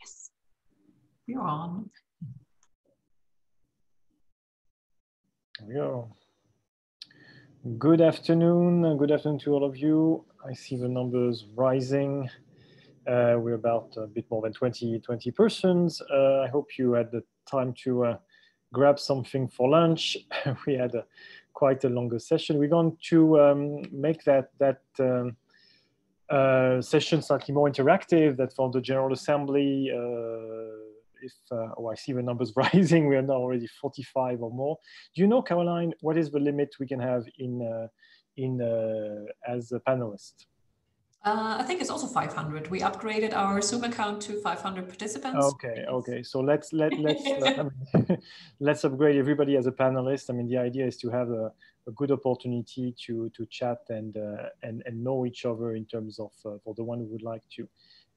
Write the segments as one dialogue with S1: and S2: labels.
S1: Yes, you're on.
S2: There we go. Good afternoon. Good afternoon to all of you. I see the numbers rising. Uh, we're about a bit more than 20, 20 persons. Uh, I hope you had the time to uh, grab something for lunch. we had a, quite a longer session. We're going to um, make that, that um, uh, session slightly more interactive, that for the General Assembly, uh, if, uh, oh, I see the numbers rising, we are now already 45 or more. Do you know, Caroline, what is the limit we can have in, in as a panelist?
S1: Uh, I think it's also 500. We upgraded our Zoom account to 500 participants.
S2: Okay, okay. So let's let let's let, us let's upgrade everybody as a panelist. I mean, the idea is to have a, a good opportunity to to chat and uh, and and know each other in terms of uh, for the one who would like to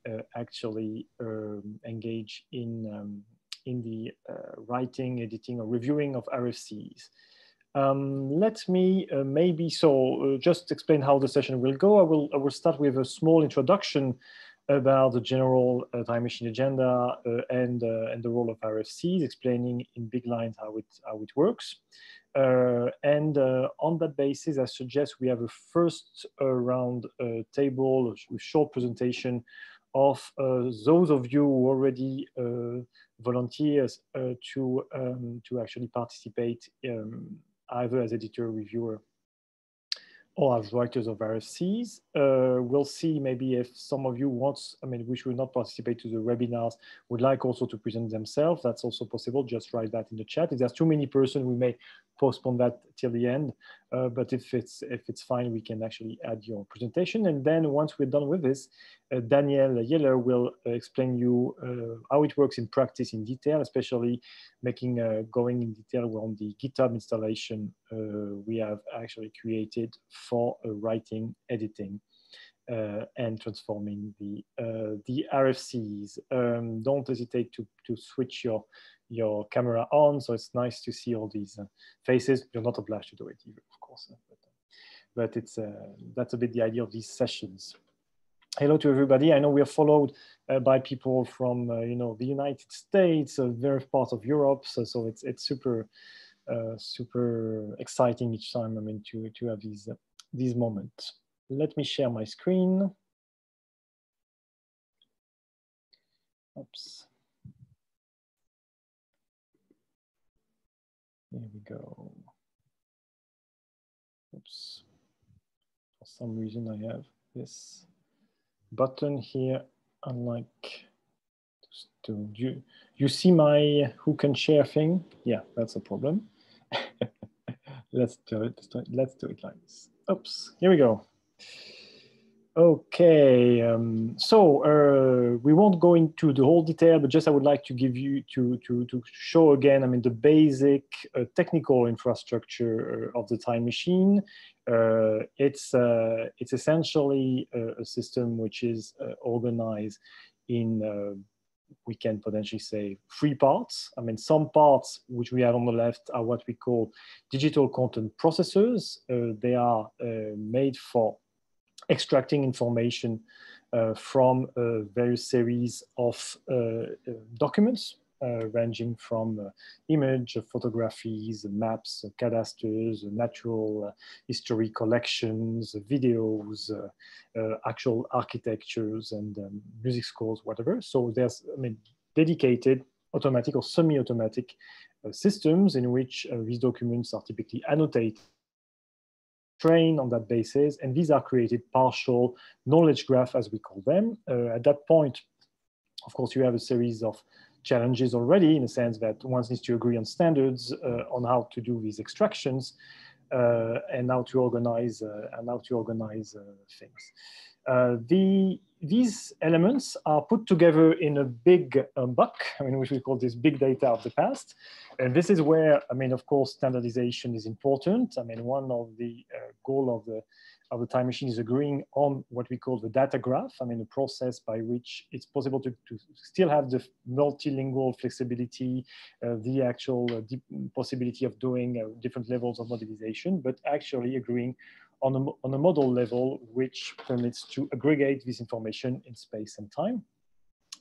S2: uh, actually um, engage in um, in the uh, writing, editing, or reviewing of RFCs. Um, let me uh, maybe so uh, just explain how the session will go. I will I will start with a small introduction about the general uh, time machine agenda uh, and uh, and the role of RFCs, explaining in big lines how it how it works. Uh, and on that basis, I suggest we have a first round table with short presentation of those of you who already volunteers to um, to actually participate um, either as editor, reviewer, or as writers of RFCs. Uh, we'll see maybe if some of you wants, I mean, which will not participate to the webinars, would like also to present themselves. That's also possible. Just write that in the chat. If there's too many person, we may postpone that till the end. Uh, but if it's if it's fine, we can actually add your presentation. And then once we're done with this, uh, Daniel Jeller will uh, explain you uh, how it works in practice in detail, especially making uh, going in detail on the GitHub installation we have actually created for writing, editing, uh, and transforming the uh, the RFCs. Um, don't hesitate to to switch your your camera on. So it's nice to see all these uh, faces. You're not obliged to do it either, of course, uh, but, uh, but it's uh, that's a bit the idea of these sessions. Hello to everybody. I know we are followed uh, by people from uh, you know the United States, various parts of Europe. So, so it's it's super super exciting each time. I mean to to have these these moments. Let me share my screen. Oops. Here we go. Oops. For some reason I have this button here, unlike to you you see my who can share thing? Yeah, that's a problem. let's do it. Let's do it like this. Oops, here we go. Okay, um, so uh, we won't go into the whole detail, but just I would like to give you to to to show again. I mean, the basic uh, technical infrastructure uh, of the time machine. Uh, it's uh, it's essentially a, a, system which is uh, organized in we can potentially say three parts. I mean, some parts which we have on the left are what we call digital content processors. they are made for extracting information uh, from a various series of uh, uh, documents uh, ranging from uh, image, photographies, maps, cadastres, natural history collections, videos, actual architectures and um, music scores, whatever. So there's, I mean, dedicated automatic or semi-automatic systems in which these documents are typically annotated trained on that basis, and these are created partial knowledge graph, as we call them. Uh, at that point, of course, you have a series of challenges already in the sense that one needs to agree on standards uh, on how to do these extractions uh, and how to organize uh, and how to organize uh, things. Uh, the these elements are put together in a big um, buck, I mean, which we call this big data of the past. And this is where, I mean, of course, standardization is important. I mean, one of the uh, goal of the of the time machine is agreeing on what we call the data graph. I mean, a process by which it's possible to, to still have the multilingual flexibility, uh, the actual uh, possibility of doing uh, different levels of modelization, but actually agreeing on a, on a model level, which permits to aggregate this information in space and time.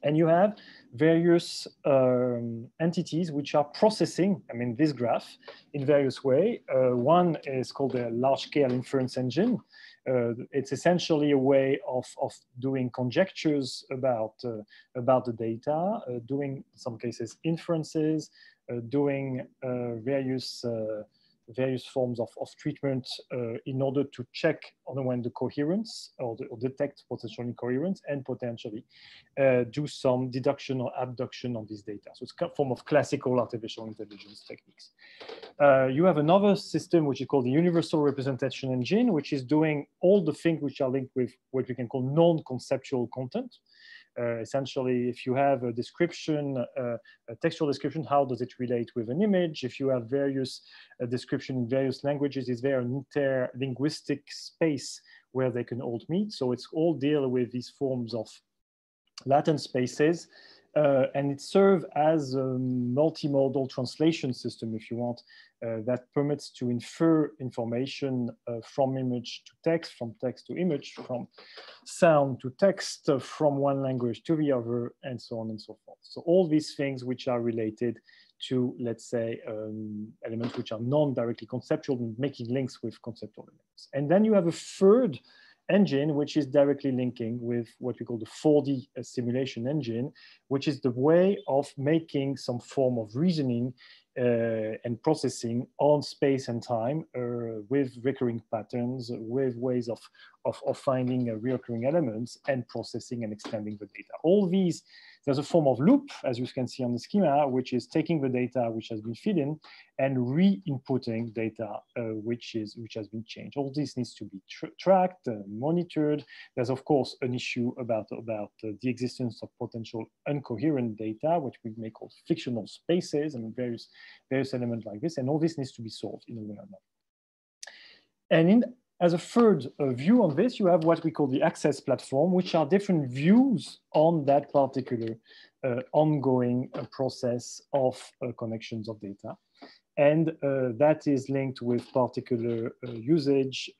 S2: And you have various um, entities which are processing, I mean, this graph in various way. Uh, one is called a large-scale inference engine. Uh, it's essentially a way of, of doing conjectures about, uh, about the data, uh, doing, in some cases, inferences, uh, doing uh, various various forms of, of treatment uh, in order to check on the one the coherence or, the, or detect potential incoherence and potentially uh, do some deduction or abduction on this data. So it's a form of classical artificial intelligence techniques. Uh, you have another system which is called the Universal Representation Engine, which is doing all the things which are linked with what we can call non-conceptual content. Uh, essentially, if you have a description, uh, a textual description, how does it relate with an image? If you have various uh, description in various languages, is there an interlinguistic space where they can all meet? So it's all deal with these forms of latent spaces uh, and it serves as a multimodal translation system, if you want, uh, that permits to infer information uh, from image to text, from text to image, from sound to text, uh, from one language to the other, and so on and so forth. So all these things which are related to, let's say, um, elements which are non-directly conceptual, making links with conceptual elements. And then you have a third engine, which is directly linking with what we call the 4D uh, simulation engine, which is the way of making some form of reasoning uh, and processing on space and time uh, with recurring patterns, with ways of, of, of finding uh, recurring elements and processing and extending the data. All these there's a form of loop, as you can see on the schema, which is taking the data which has been fed in and re-inputting data uh, which is which has been changed. All this needs to be tra tracked, uh, monitored. There's of course an issue about about uh, the existence of potential incoherent data, which we may call fictional spaces and various various elements like this, and all this needs to be solved in a way or another. And in as a third uh, view on this, you have what we call the access platform, which are different views on that particular uh, ongoing uh, process of uh, connections of data. And uh, that is linked with particular uh, usage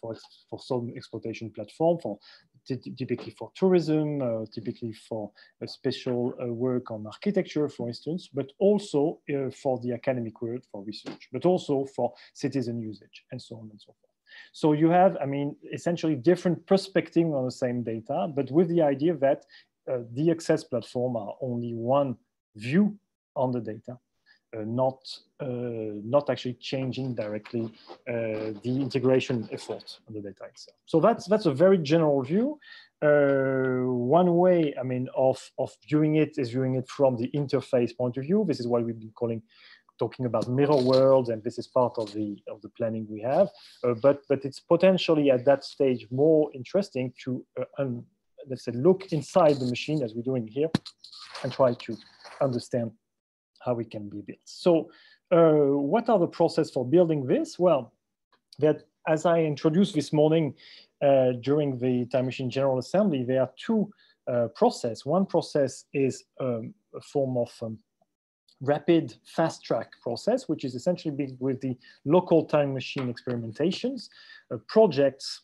S2: for, for some exploitation platform, for typically for tourism, typically for a special work on architecture, for instance, but also for the academic world, for research, but also for citizen usage, and so on and so forth. So you have, I mean, essentially different prospecting on the same data, but with the idea that uh, the access platform are only one view on the data, uh, not, uh, not actually changing directly uh, the integration effort on the data itself. So that's, that's a very general view. Uh, one way, I mean, of, of viewing it is viewing it from the interface point of view. This is what we've been calling talking about mirror worlds, and this is part of the of the planning we have. Uh, but but it's potentially at that stage more interesting to uh, let's say look inside the machine as we're doing here, and try to understand how it can be built. So uh, what are the process for building this? Well, that as I introduced this morning uh, during the Time Machine General Assembly, there are two uh, process. One process is um, a form of um, rapid fast track process, which is essentially with the local time machine experimentations. Uh, projects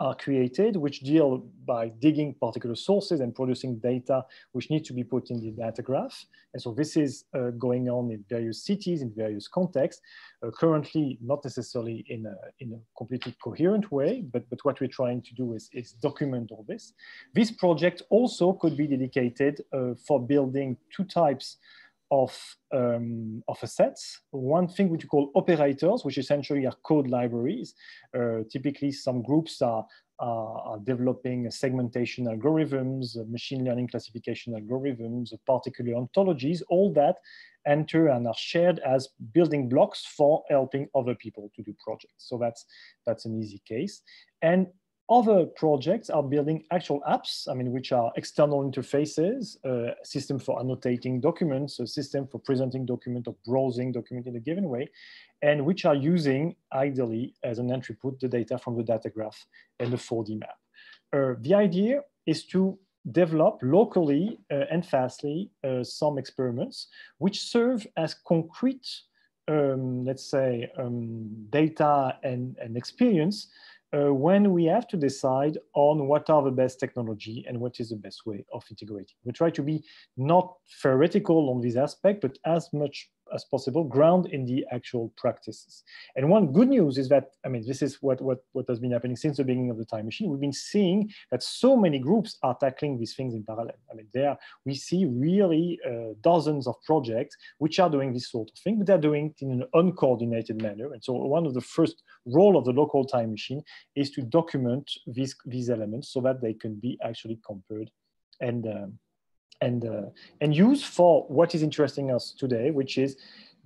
S2: are created which deal by digging particular sources and producing data which need to be put in the data graph. And so this is uh, going on in various cities, in various contexts, uh, currently not necessarily in a, in a completely coherent way, but, but what we're trying to do is, is document all this. This project also could be dedicated uh, for building two types of, um, of assets. One thing which we call operators, which essentially are code libraries. Uh, typically, some groups are, are, are, developing segmentation algorithms, machine learning classification algorithms, particular ontologies, all that enter and are shared as building blocks for helping other people to do projects. So that's, that's an easy case. And other projects are building actual apps, I mean, which are external interfaces, a system for annotating documents, a system for presenting document or browsing document in a given way, and which are using, ideally, as an entry put, the data from the data graph and the 4D map. Uh, the idea is to develop locally uh, and fastly uh, some experiments which serve as concrete um, let's say, um, data and, and experience uh, when we have to decide on what are the best technology and what is the best way of integrating. We try to be not theoretical on this aspect, but as much as possible ground in the actual practices. And one good news is that, I mean, this is what, what, what has been happening since the beginning of the time machine. We've been seeing that so many groups are tackling these things in parallel. I mean, there we see really uh, dozens of projects which are doing this sort of thing, but they're doing it in an uncoordinated manner. And so one of the first role of the local time machine is to document these, these elements so that they can be actually compared and um, and, uh, and use for what is interesting us today, which is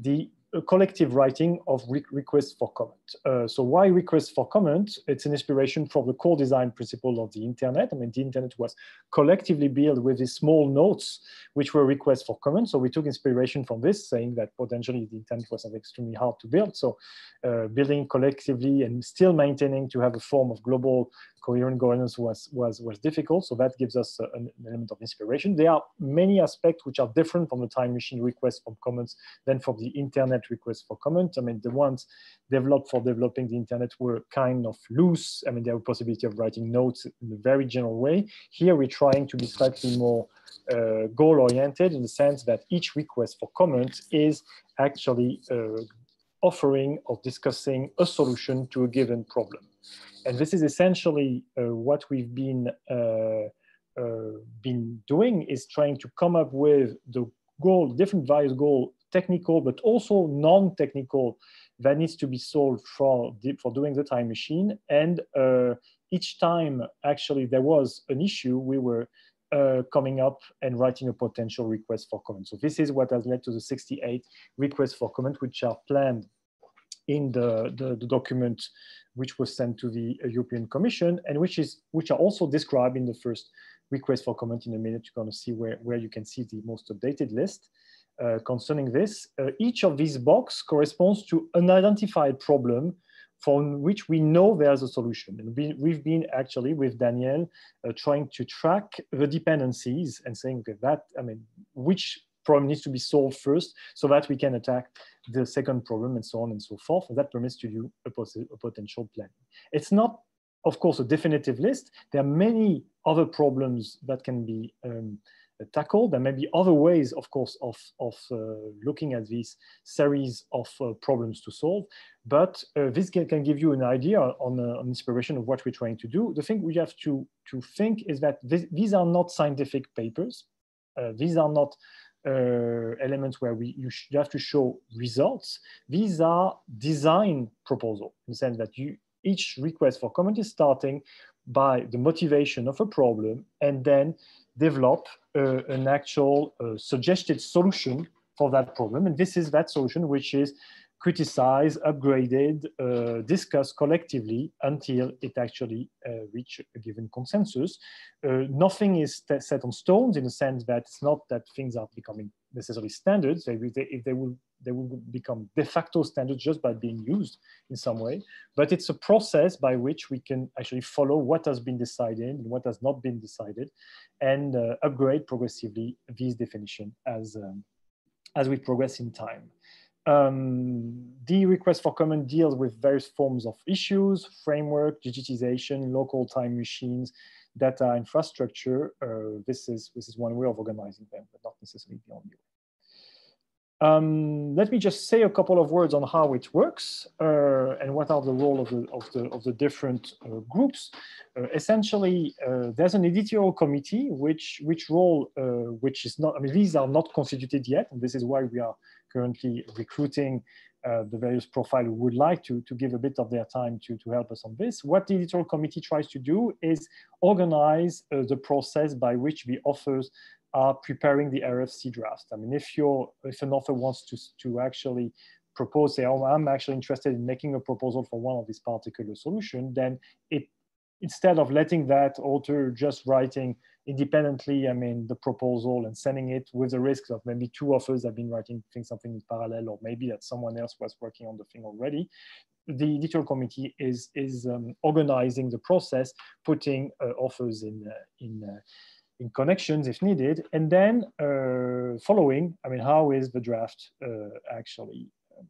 S2: the collective writing of re requests for comment. Uh, so why requests for comment? It's an inspiration from the core design principle of the internet. I mean, the internet was collectively built with these small notes, which were requests for comment. So we took inspiration from this, saying that potentially the internet was extremely hard to build. So uh, building collectively and still maintaining to have a form of global coherent governance was, was, was difficult. So that gives us an, element of inspiration. There are many aspects which are different from the time machine requests for comments than from the internet request for comment. I mean, the ones developed for developing the internet were kind of loose. I mean, there were possibility of writing notes in a very general way. Here we're trying to be slightly more uh, goal-oriented in the sense that each request for comment is actually uh, offering or discussing a solution to a given problem. And this is essentially uh, what we've been, uh, uh, been doing is trying to come up with the goal, different various goal, technical, but also non-technical that needs to be solved for, for doing the time machine. And uh, each time actually there was an issue, we were uh, coming up and writing a potential request for comment. So this is what has led to the 68 requests for comment, which are planned in the, the, the, document which was sent to the uh, European Commission and which is which are also described in the first request for comment in a minute. You're going to see where, where you can see the most updated list concerning this. Uh, each of these box corresponds to an identified problem from which we know there's a solution. And we, we've been actually with Daniel uh, trying to track the dependencies and saying, okay, that, I mean, which problem needs to be solved first so that we can attack the second problem and so on and so forth. And that permits to do a, a potential plan. It's not, of course, a definitive list. There are many other problems that can be um, tackled. There may be other ways, of course, of, of uh, looking at this series of uh, problems to solve, but uh, this can, can, give you an idea on, on, inspiration of what we're trying to do. The thing we have to, to think is that this, these are not scientific papers. These are not uh, elements where we you, you, have to show results. These are design proposal in the sense that you each request for comment is starting by the motivation of a problem and then develop uh, an actual uh, suggested solution for that problem. And this is that solution which is criticized, upgraded, uh, discussed collectively until it actually uh, reach a given consensus. Uh, nothing is set on stones in the sense that it's not that things are becoming necessarily standards. If they will, they will become de facto standards just by being used in some way. But it's a process by which we can actually follow what has been decided and what has not been decided and uh, upgrade progressively these definition as, um, as we progress in time. Um, the request for comment deals with various forms of issues, framework, digitization, local time machines, data infrastructure. Uh, this, is, this is one way of organizing them, but not necessarily the only way. Um, let me just say a couple of words on how it works uh, and what are the role of the, of the, of the different uh, groups. Uh, essentially, uh, there's an editorial committee, which, which role, uh, which is not, I mean, these are not constituted yet, and this is why we are currently recruiting uh, the various profile who would like to, to give a bit of their time to, to help us on this. What the editorial committee tries to do is organize the process by which the authors are preparing the RFC draft. I mean, if you're if an author wants to to actually propose, say, oh, I'm actually interested in making a proposal for one of these particular solution, then it instead of letting that author just writing independently, I mean, the proposal and sending it with the risk of maybe two authors have been writing something in parallel, or maybe that someone else was working on the thing already. The editorial committee is is um, organizing the process, putting uh, authors in uh, in uh, in connections if needed, and then uh, following, I mean, how is the draft uh, actually um,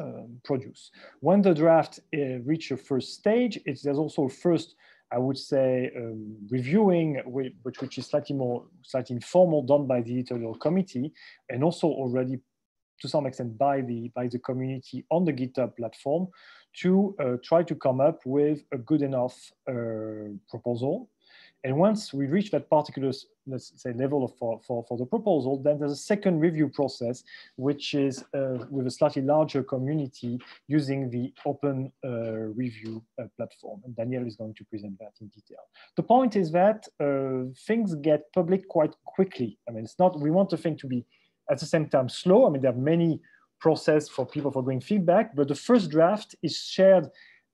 S2: um, produce. When the draft uh, reach a first stage, it's, there's also first, I would say, um, reviewing, which, which is slightly more, slightly informal, done by the editorial committee, and also already to some extent by the by the community on the GitHub platform to uh, try to come up with a good enough uh, proposal and once we reach that particular, let's say, level of, for, for, for the proposal, then there's a second review process, which is uh, with a slightly larger community using the open uh, review uh, platform. And Daniel is going to present that in detail. The point is that uh, things get public quite quickly. I mean, it's not, we want the thing to be at the same time slow. I mean, there are many process for people for doing feedback, but the first draft is shared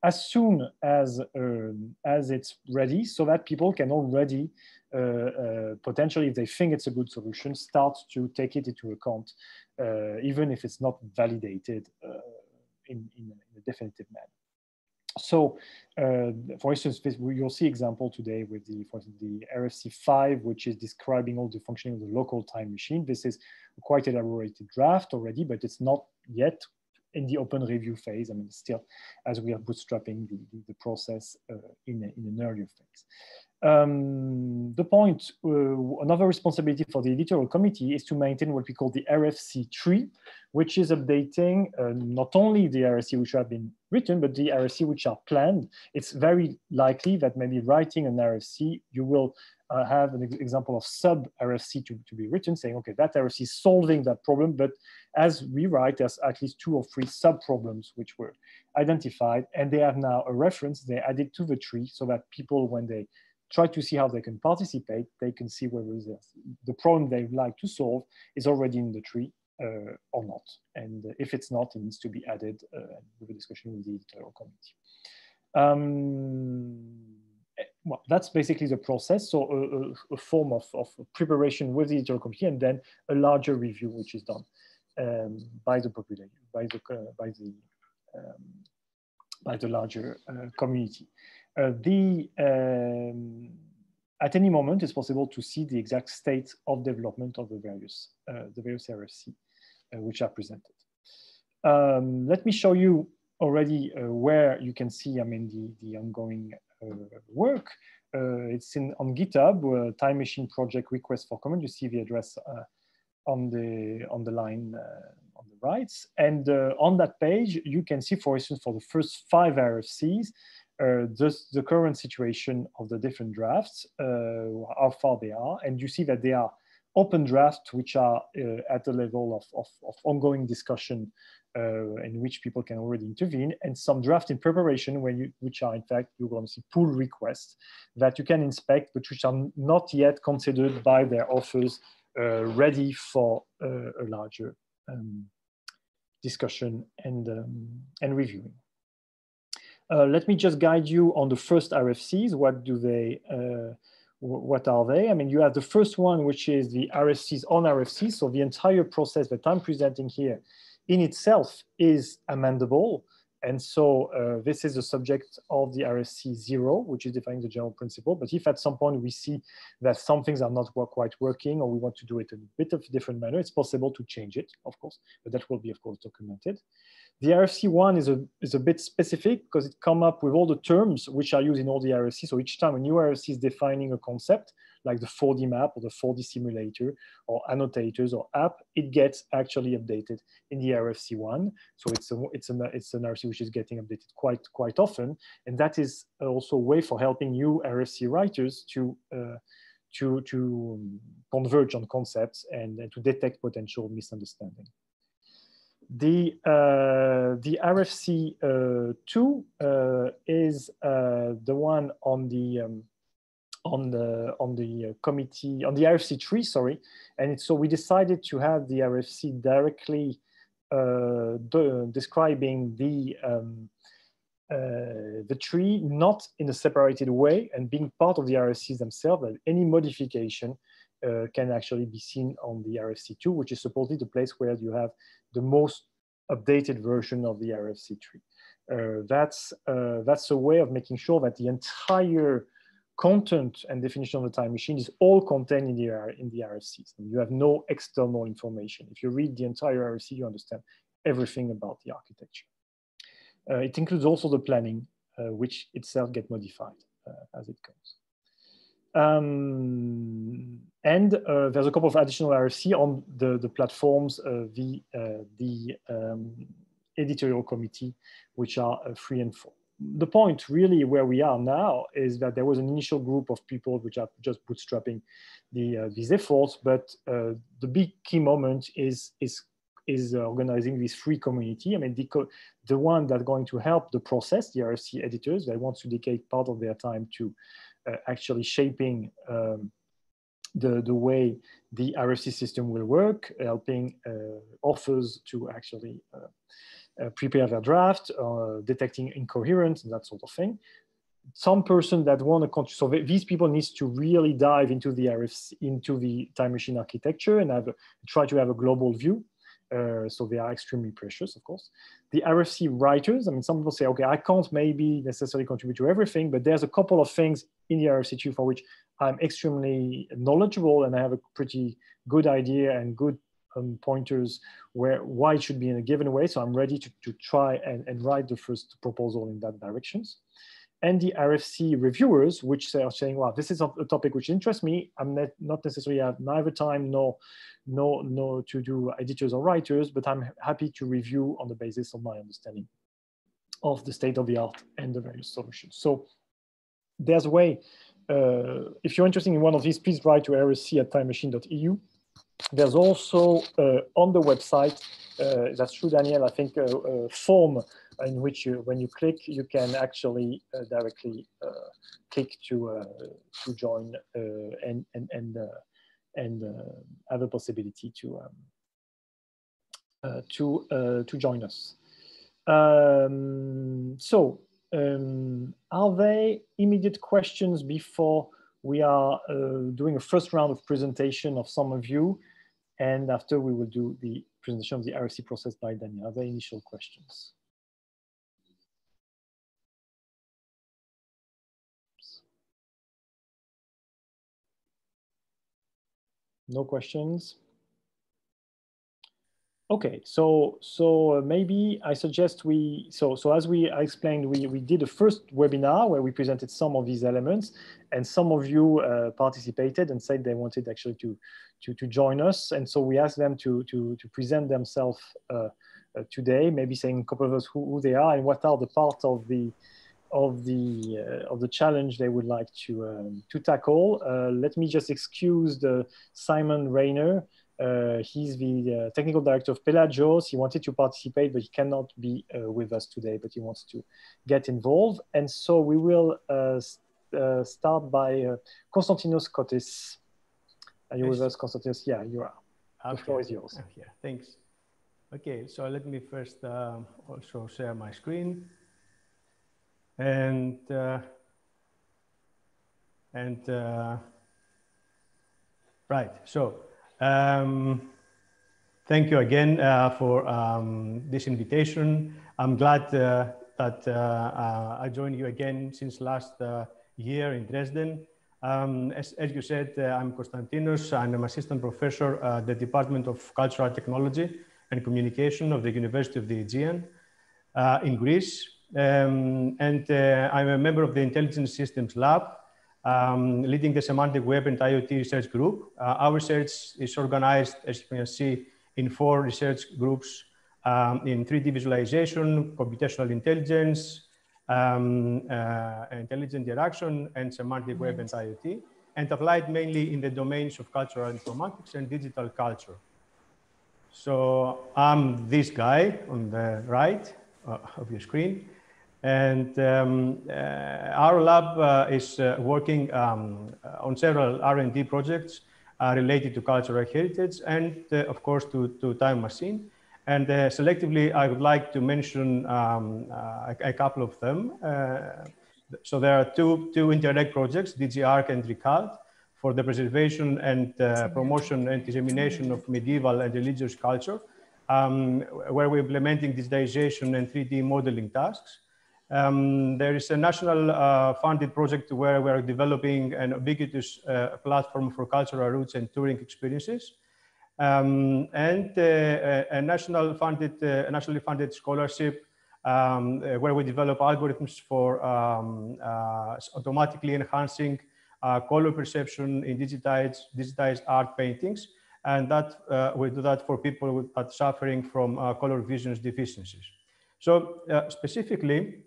S2: as soon as, um, as it's ready so that people can already uh, uh, potentially, if they think it's a good solution, start to take it into account, uh, even if it's not validated uh, in, in, a definitive manner. So, uh, for instance, you'll see example today with the, for the RFC5, which is describing all the functioning of the local time machine. This is quite elaborated draft already, but it's not yet in the open review phase. I mean, still, as we are bootstrapping the, the, process uh, in, a, in an earlier phase. Um, the point, uh, another responsibility for the editorial committee is to maintain what we call the RFC tree, which is updating uh, not only the RFC which have been written, but the RFC which are planned. It's very likely that maybe writing an RFC, you will uh, have an example of sub RFC to, to be written saying, okay, that RFC is solving that problem, but as we write, there's at least two or three sub problems which were identified, and they have now a reference, they added to the tree so that people, when they try to see how they can participate, they can see whether the problem they would like to solve is already in the tree uh, or not. And if it's not, it needs to be added uh, with a discussion with the editorial committee. Um, well, that's basically the process. So a, a, form of, of, preparation with the editorial committee and then a larger review, which is done um, by the population, by the, uh, by the, um, by the larger uh, community. Uh, the, um, at any moment, it's possible to see the exact state of development of the various, uh, the various RFC uh, which are presented. Um, let me show you already uh, where you can see, I mean, the, the ongoing work. Uh, it's in on GitHub, uh, Time Machine project request for comment. You see the address on the on the line on the right. And on that page, you can see, for instance, for the first five RFCs, uh, the current situation of the different drafts, uh, how far they are, and you see that they are open drafts which are uh, at the level of, of, of ongoing discussion uh, in which people can already intervene, and some draft in preparation, when you, which are in fact you're going to see pull requests that you can inspect, but which are not yet considered by their authors uh, ready for a larger um, discussion and um, and reviewing. Uh, let me just guide you on the first RFCs. What do they? Uh, what are they? I mean, you have the first one, which is the RFCs on RFCs. So the entire process that I'm presenting here in itself is amendable. And so uh, this is the subject of the RFC zero, which is defining the general principle. But if at some point we see that some things are not work, quite working or we want to do it in a bit of a different manner, it's possible to change it, of course, but that will be, of course, documented. The RFC one is a, is a bit specific because it come up with all the terms which are used in all the RFC. So each time a new RFC is defining a concept, like the 4D map or the 4D simulator or annotators or app, it gets actually updated in the RFC1. So it's, a, it's, an, it's an RFC which is getting updated quite, quite often. And that is also a way for helping new RFC writers to, uh, to, to converge on concepts and, and to detect potential misunderstanding. The, uh, the RFC uh, 2 uh, is uh, the one on the um, on the on the uh, committee on the RFC3, sorry, and so we decided to have the RFC directly de describing the um, the tree, not in a separated way, and being part of the RFCs themselves. Any modification can actually be seen on the RFC2, which is supposedly the place where you have the most updated version of the RFC tree. Uh, that's uh, that's a way of making sure that the entire content and definition of the time machine is all contained in the, in the RFCs. And you have no external information. If you read the entire RFC, you understand everything about the architecture. Uh, it includes also the planning, uh, which itself get modified uh, as it goes. Um, and uh, there's a couple of additional RFC on the, the platforms, uh, the, uh, the um, editorial committee, which are free and full. The point really where we are now is that there was an initial group of people which are just bootstrapping the, these efforts, but the big key moment is, is is organizing this free community. I mean, the, the one that's going to help the process, the RFC editors, they want to dedicate part of their time to uh, actually shaping um, the, the way the RFC system will work, helping uh, authors to actually uh, prepare their draft, detecting incoherence and that sort of thing some person that want to so these people needs to really dive into the RFC, into the time machine architecture and have a, try to have a global view. Uh, so they are extremely precious, of course. The RFC writers, I mean, some people say, okay, I can't maybe necessarily contribute to everything, but there's a couple of things in the RFC2 for which I'm extremely knowledgeable and I have a pretty good idea and good um, pointers where why it should be in a given way. So I'm ready to, to try and, and write the first proposal in that directions and the RFC reviewers, which are saying, "Wow, this is a topic which interests me. I'm not necessarily have neither time nor, nor, nor to do editors or writers, but I'm happy to review on the basis of my understanding of the state of the art and the various solutions." So there's a way. Uh, if you're interested in one of these, please write to rfc at timemachine.eu. There's also uh, on the website, uh, that's true, Daniel, I think a, a form in which you, when you click, you can actually uh, directly uh, click to uh, to join and and and and have a possibility to um, to to join us. Um, so, um, are there immediate questions before we are uh, doing a first round of presentation of some of you, and after we will do the presentation of the RFC process by Daniel. Are there initial questions? No questions? Okay, so so maybe I suggest we so so as we I explained, we we did a first webinar where we presented some of these elements, and some of you uh, participated and said they wanted actually to to to join us, and so we asked them to to to present themselves uh, uh today, maybe saying a couple of us who, who they are and what are the part of the of the uh, of the challenge they would like to um, to tackle. Uh, let me just excuse the Simon Rainer. Uh, he's the uh, technical director of Pelagios. He wanted to participate, but he cannot be uh, with us today. But he wants to get involved, and so we will uh, start by Konstantinos Kotis. Are you yes. with us, Konstantinos? Yeah, you are. Okay. The floor is yours.
S3: Okay, thanks. Okay, so let me first also share my screen and uh, and uh, right so um, thank you again uh, for um, this invitation. I'm glad uh, that uh, uh, i joined you again since last year in dresden. Um, as, as, you said i'm konstantinos and i'm assistant professor at the department of cultural technology and communication of the university of the aegean in greece. Um, and uh, I'm a member of the Intelligent Systems Lab, um, leading the Semantic Web and IoT Research Group. Uh, our research is organized, as you can see, in four research groups um, in 3D visualization, computational intelligence, um, uh, intelligent interaction, and semantic web and IoT, and applied mainly in the domains of cultural informatics and digital culture. So I'm this guy on the right uh, of your screen. And um, uh, our lab uh, is uh, working um, on several R&D projects related to cultural heritage and, of course, to, to time machine. And selectively, I would like to mention um, a, a, couple of them. so there are two, two Interreg projects, DigiArc and ReCult, for the preservation and uh, promotion and dissemination of medieval and religious culture, um, where we're implementing digitization and 3D modeling tasks. Um, there is a national uh, funded project where we're developing an ubiquitous uh, platform for cultural roots and touring experiences. um, and uh, a national funded, uh, nationally funded scholarship um, uh, where we develop algorithms for um, automatically enhancing color perception in digitized, digitized art paintings. And that we do that for people with, that suffering from color vision deficiencies. So specifically, uh, uh,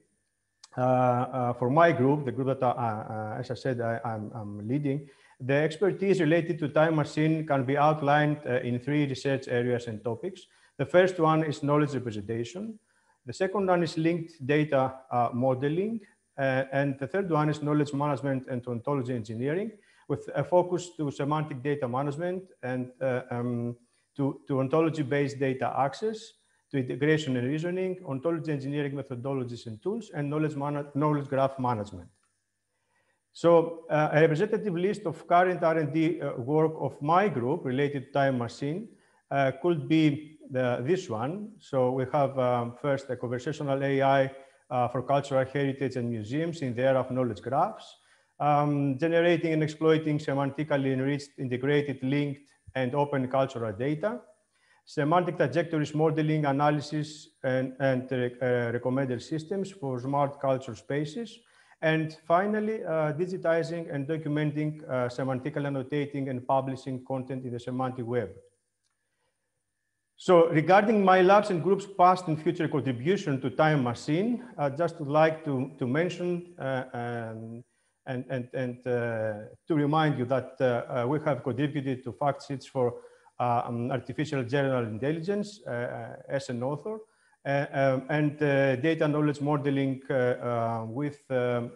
S3: for my group, the group that, uh, as I said, I, am leading, the expertise related to time machine can be outlined in three research areas and topics. The first one is knowledge representation. The second one is linked data uh, modeling. Uh, and the third one is knowledge management and ontology engineering with a focus to semantic data management and uh, um, to, to ontology-based data access, to integration and reasoning, ontology engineering methodologies and tools, and knowledge, knowledge graph management. So uh, a representative list of current R&D uh, work of my group related to time machine uh, could be the, this one. So we have um, first a conversational AI uh, for cultural heritage and museums in the era of knowledge graphs, um, generating and exploiting semantically enriched, integrated, linked, and open cultural data, semantic trajectories modeling analysis and, and uh, recommender systems for smart culture spaces, and finally, uh, digitizing and documenting uh, semantically annotating and publishing content in the semantic web. So regarding my labs and groups past and future contribution to Time Machine, I just would like to, to mention uh, um, and, and, and uh, to remind you that uh, uh we have contributed to fact sheets for uh, artificial general intelligence uh, as an author um, and data knowledge modeling with um,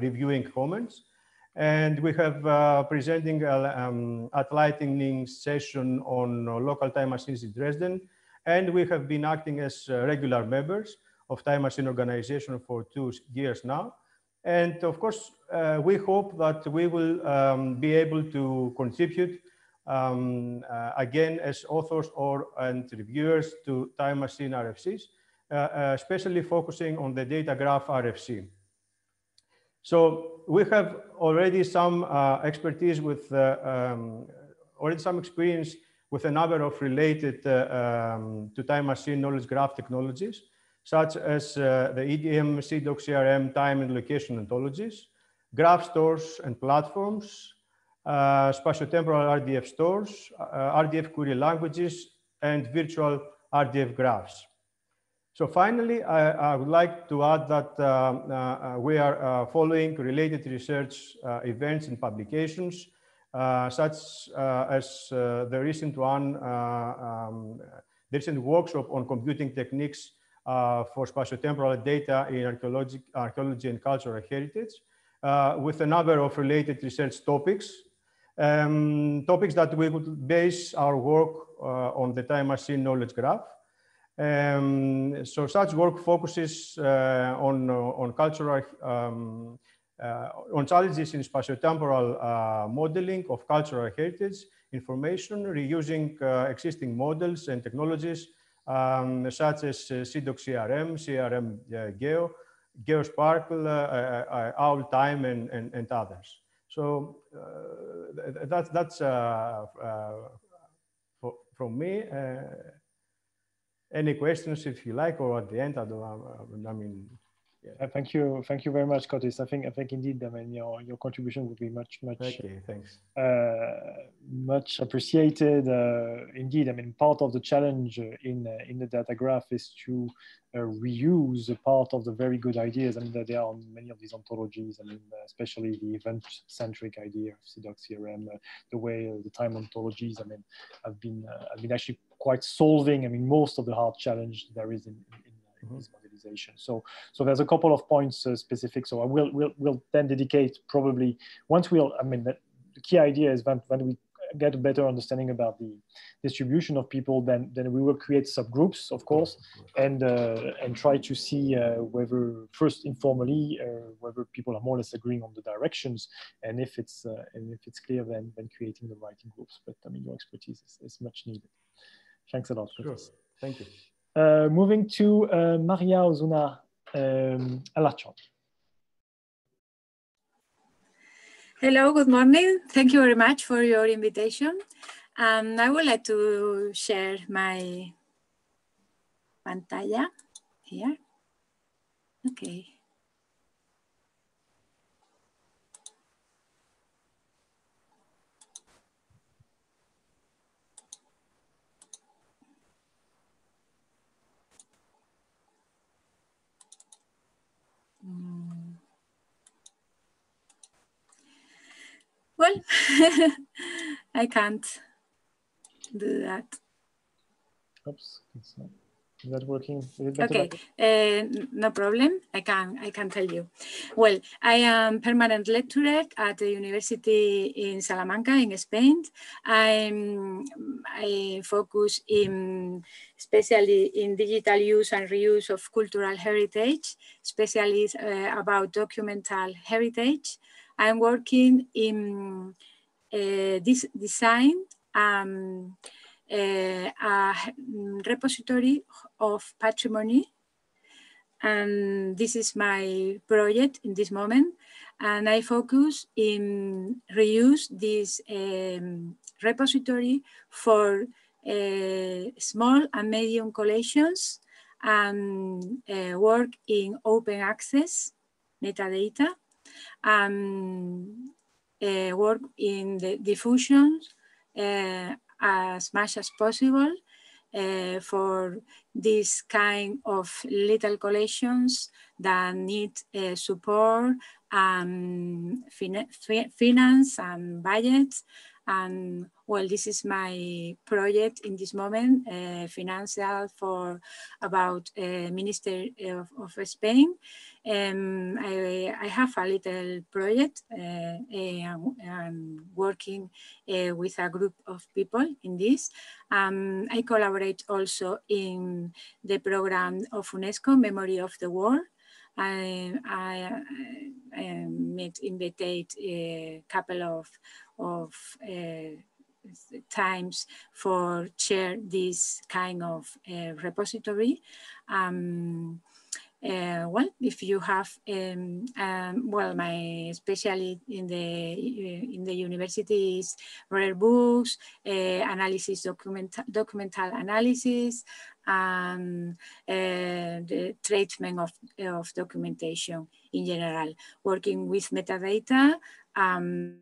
S3: reviewing comments. And we have uh, presenting uh, um, at lightning session on uh, local time machines in Dresden. And we have been acting as uh, regular members of Time Machine Organization for two years now. And of course, uh, we hope that we will um, be able to contribute um, uh, again as authors or and reviewers to Time Machine RFCs, especially focusing on the data graph RFC. So we have already some uh, expertise with, uh, um, already some experience with a number of related uh, um, to time machine knowledge graph technologies, such as uh, the EDM, CIDOC, CRM, time and location ontologies, graph stores and platforms, uh, spatiotemporal RDF stores, uh, RDF query languages, and virtual RDF graphs. So finally, I, I, would like to add that uh, uh, we are uh, following related research uh, events and publications, such as the recent one, um, the recent workshop on computing techniques for spatiotemporal data in archaeology, archaeology and cultural heritage, with a number of related research topics, um, topics that we would base our work on the time machine knowledge graph. Um, so such work focuses uh, on, uh, on cultural, um, uh, on challenges in spatiotemporal uh, modeling of cultural heritage information, reusing uh, existing models and technologies um, such as CIDOC CRM, CRM Geo, GeoSPARQL, Owl Time, and, and, and others. So uh, that, that's uh, uh, for, from me any questions if you like, or at the end, I don't. I mean,
S2: yeah. Uh, thank you, thank you very much, Kotis. I think I think indeed, I mean, your your contribution would be much much.
S3: Okay, thanks.
S2: Uh, much appreciated. Uh, indeed, I mean, part of the challenge in uh, in the data graph is to uh, reuse a part of the very good ideas. I mean, that there are on many of these ontologies. I mean, especially the event-centric idea of CIDOC CRM, uh, the way the time ontologies. I mean, have been have been actually quite solving. I mean, most of the hard challenge there is in, in, in mm -hmm. this modelization. So, so there's a couple of points uh, specific. So I will will will then dedicate probably once we'll. I mean, the, the key idea is that when we get a better understanding about the distribution of people, then then we will create subgroups, of course, and uh, and try to see uh, whether first informally uh, whether people are more or less agreeing on the directions, and if it's uh, and if it's clear, then then creating the writing groups. But I mean, your expertise is, is much needed. Thanks a lot.
S3: Sure. Thank you.
S2: Uh, moving to uh, Maria Ozuna um.
S4: Hello, good morning. Thank you very much for your invitation. Um, I would like to share my pantalla here. Okay. Well, I can't do that.
S2: Oops, it's not. Is that working? Is
S4: okay, uh, no problem. I can I can tell you. Well, I am permanent lecturer at the university in Salamanca in Spain. I'm I focus in especially in digital use and reuse of cultural heritage, especially uh, about documental heritage. I'm working in uh, this design. Um, uh, a repository of patrimony. And this is my project in this moment. And I focus in reuse this um, repository for uh, small and medium collections and uh, work in open access metadata and uh, work in the diffusion uh, as much as possible uh, for this kind of little collections that need support and fin finance and budgets and well, this is my project in this moment, uh, financial for about uh, Minister of, of Spain. Um, I, I, have a little project. Uh, I'm working uh, with a group of people in this. Um, I collaborate also in the program of UNESCO, Memory of the World. I, I, I met invited a couple of, of uh, times for share this kind of uh, repository. Um, uh, well, if you have, um, um, well, my specialty in the uh, in the university is rare books, uh, analysis, document, documental analysis, and uh, the treatment of, of documentation in general, working with metadata, um,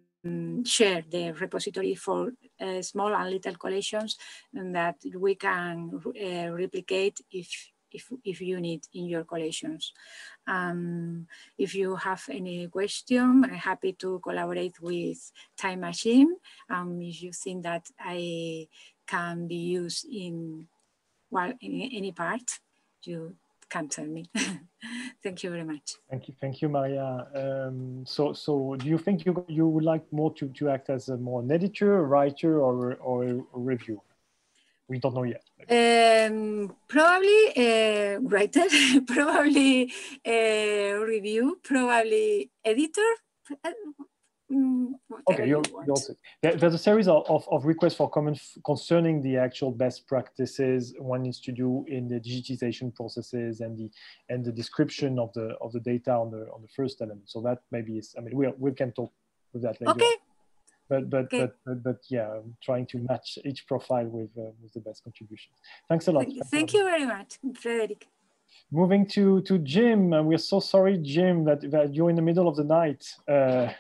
S4: share the repository for uh, small and little collections and that we can uh, replicate if, if, if you need in your collections. Um, if you have any question, I'm happy to collaborate with Time Machine. Um, if you think that I can be used in, well, in any part, you can tell me. thank you very much.
S2: Thank you, thank you, Maria. Um, so, so do you think you you would like more to to act as a more an editor, a writer, or or a reviewer? We don't know yet.
S4: Um, probably a writer, probably a review, probably editor.
S2: Mm, okay, you're, you're there's a series of, of, of requests for comments concerning the actual best practices one needs to do in the digitization processes and the and the description of the of the data on the on the first element. So that maybe is I mean we we can talk with that later.
S4: Okay.
S2: But but, okay. but but but yeah, trying to match each profile with uh, with the best contributions. Thanks a lot.
S4: Thank, Thank you very much, Frédéric.
S2: Moving to to Jim, and we're so sorry, Jim, that, that you're in the middle of the night. Uh,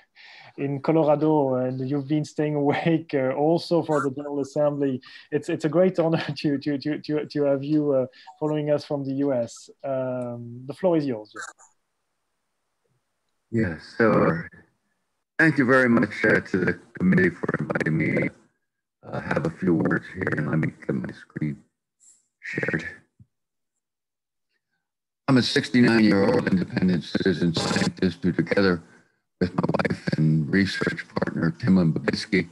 S2: in Colorado, and you've been staying awake uh, also for the General Assembly. It's it's a great honor to to to to, to have you uh, following us from the US. Um, the floor is yours.
S5: Yes. So, thank you very much uh, to the committee for inviting me. I have a few words here, and let me get my screen shared. I'm a 69 year old independent citizen scientist who together with my wife and research partner, Timlynn Babitsky,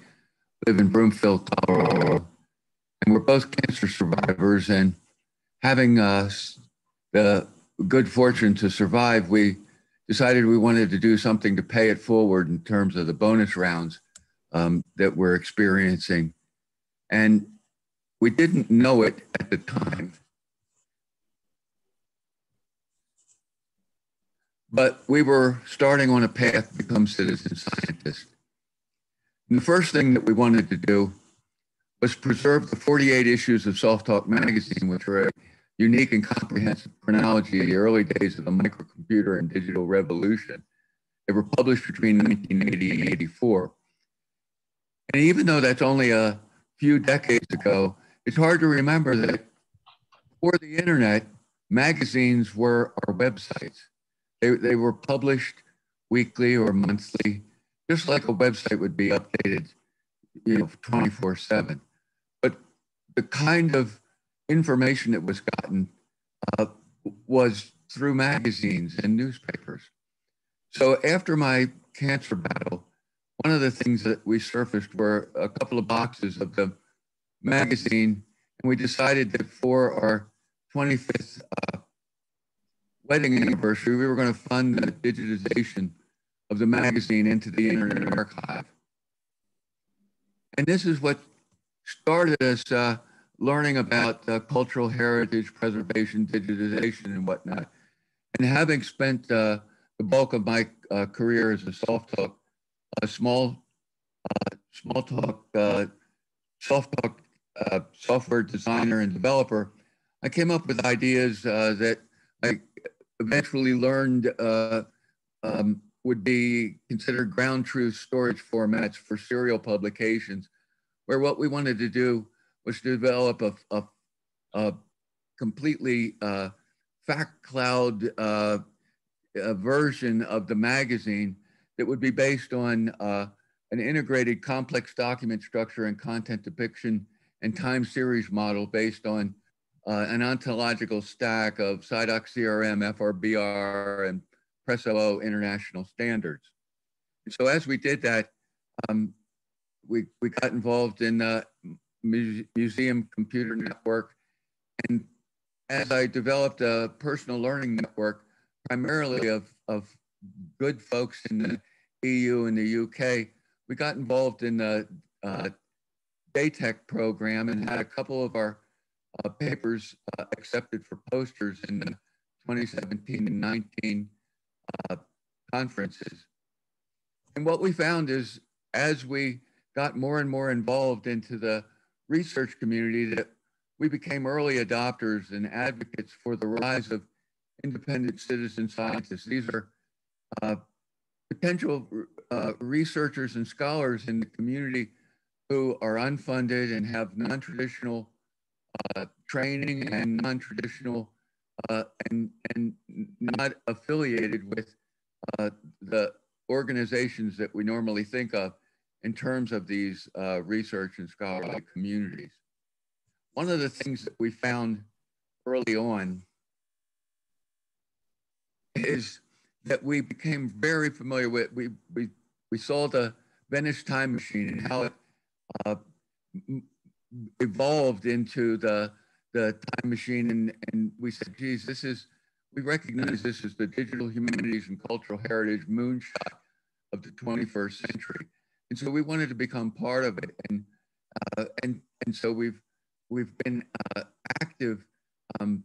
S5: live in Broomfield, Colorado. And we're both cancer survivors. And having uh, the good fortune to survive, we decided we wanted to do something to pay it forward in terms of the bonus rounds um, that we're experiencing. And we didn't know it at the time. But we were starting on a path to become citizen scientists. And the first thing that we wanted to do was preserve the 48 issues of Softalk magazine, which are a unique and comprehensive chronology of the early days of the microcomputer and digital revolution. They were published between 1980 and 84. And even though that's only a few decades ago, it's hard to remember that before the internet, magazines were our websites. They, they were published weekly or monthly, just like a website would be updated, you know, 24 7. But the kind of information that was gotten uh, was through magazines and newspapers. So after my cancer battle, one of the things that we surfaced were a couple of boxes of the magazine, and we decided that for our 25th uh, wedding anniversary, we were going to fund the digitization of the magazine into the Internet Archive. And this is what started us uh, learning about uh, cultural heritage preservation, digitization, and whatnot. And having spent uh, the bulk of my uh, career as a soft talk, a small, uh, small talk, uh, soft talk software designer and developer, I came up with ideas that I eventually learned um, would be considered ground truth storage formats for serial publications, where what we wanted to do was to develop a, a, a completely uh, fact cloud uh, version of the magazine that would be based on uh, an integrated complex document structure and content depiction and time series model based on uh, an ontological stack of CIDOC CRM, FRBR, and PressOO international standards. And so as we did that, um, we, we got involved in uh, museum computer network. And as I developed a personal learning network, primarily of, of good folks in the EU and the UK, we got involved in the uh, DATeCH program and had a couple of our uh, papers uh, accepted for posters in the 2017 and 19 uh, conferences. And what we found is as we got more and more involved into the research community that we became early adopters and advocates for the rise of independent citizen scientists. These are uh, potential uh, researchers and scholars in the community who are unfunded and have non-traditional uh, training and non-traditional uh, and, and not affiliated with uh, the organizations that we normally think of in terms of these uh, research and scholarly communities. One of the things that we found early on is that we became very familiar with, we, we, we saw the Venice time machine and how it uh, evolved into the, the time machine. And, and we said, geez, this is, we recognize this as the digital humanities and cultural heritage moonshot of the 21st century and so we wanted to become part of it and uh, and and so we've we've been uh, active um,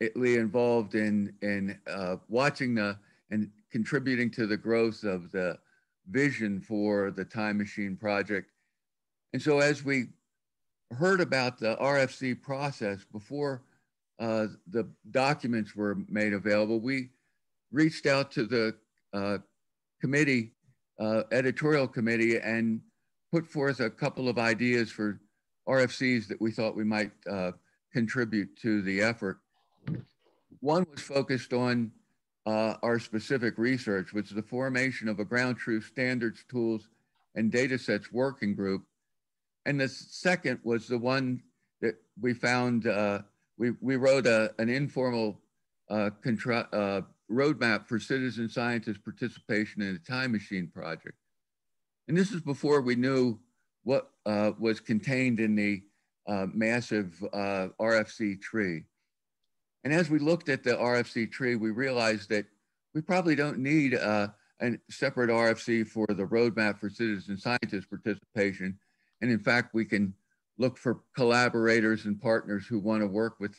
S5: involved in in uh, watching the and contributing to the growth of the vision for the time machine project and so as we heard about the rfc process before uh, the documents were made available we reached out to the uh, committee uh, editorial committee and put forth a couple of ideas for RFCs that we thought we might uh, contribute to the effort. One was focused on uh, our specific research, which is the formation of a ground truth standards, tools, and data sets working group. And the second was the one that we found, uh, we, we wrote a, an informal uh, uh, roadmap for citizen scientist participation in the time machine project. And this is before we knew what uh, was contained in the uh, massive uh, RFC tree. And as we looked at the RFC tree, we realized that we probably don't need uh, a separate RFC for the roadmap for citizen scientist participation. And in fact, we can look for collaborators and partners who want to work with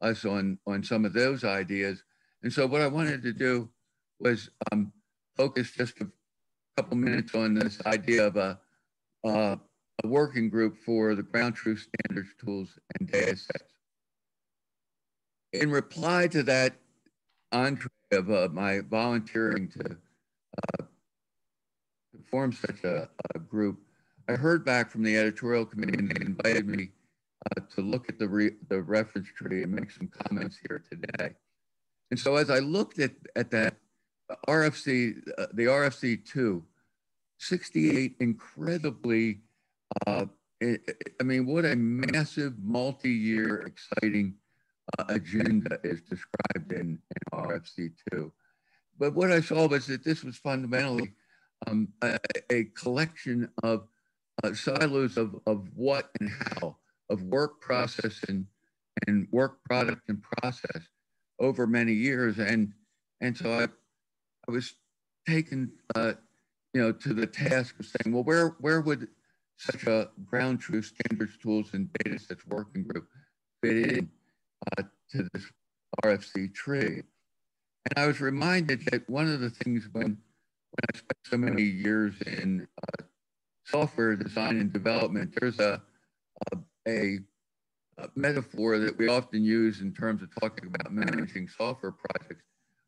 S5: us on, on some of those ideas and so what I wanted to do was um, focus just a couple minutes on this idea of a, uh, a working group for the ground truth standards tools and data sets. In reply to that entree of uh, my volunteering to, uh, to form such a, a, group, I heard back from the editorial committee and they invited me uh, to look at the, re the reference tree and make some comments here today. And so as I looked at, at that RFC, uh, the RFC 2, 68 incredibly, uh, I mean, what a massive multi-year exciting uh, agenda is described in, in RFC 2. But what I saw was that this was fundamentally um, a, a, collection of uh, silos of, of what and how, of work process and, and work product and process over many years. And, and so I, I was taken, uh, you know, to the task of saying, well, where, where would such a ground truth standards tools and data sets working group fit in uh, to this RFC tree? And I was reminded that one of the things when, when I spent so many years in uh, software design and development, there's a, a, a, metaphor that we often use in terms of talking about managing software projects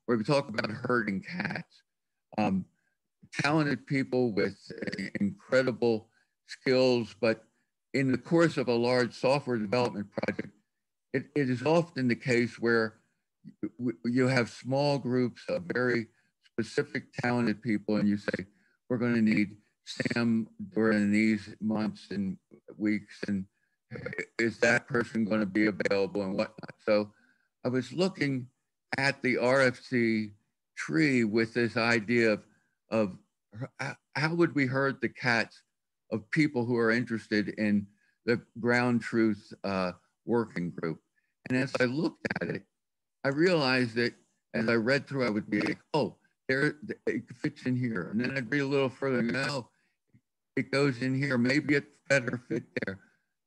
S5: where we talk about herding cats. Um, talented people with incredible skills, but in the course of a large software development project, it, it is often the case where you have small groups of very specific talented people and you say, we're going to need Sam during these months and weeks and is that person going to be available and whatnot. So I was looking at the RFC tree with this idea of, of how would we herd the cats of people who are interested in the ground truth uh, working group. And as I looked at it, I realized that as I read through, I would be like, oh, there it fits in here. And then I'd read a little further, no, it goes in here. Maybe it better fit there.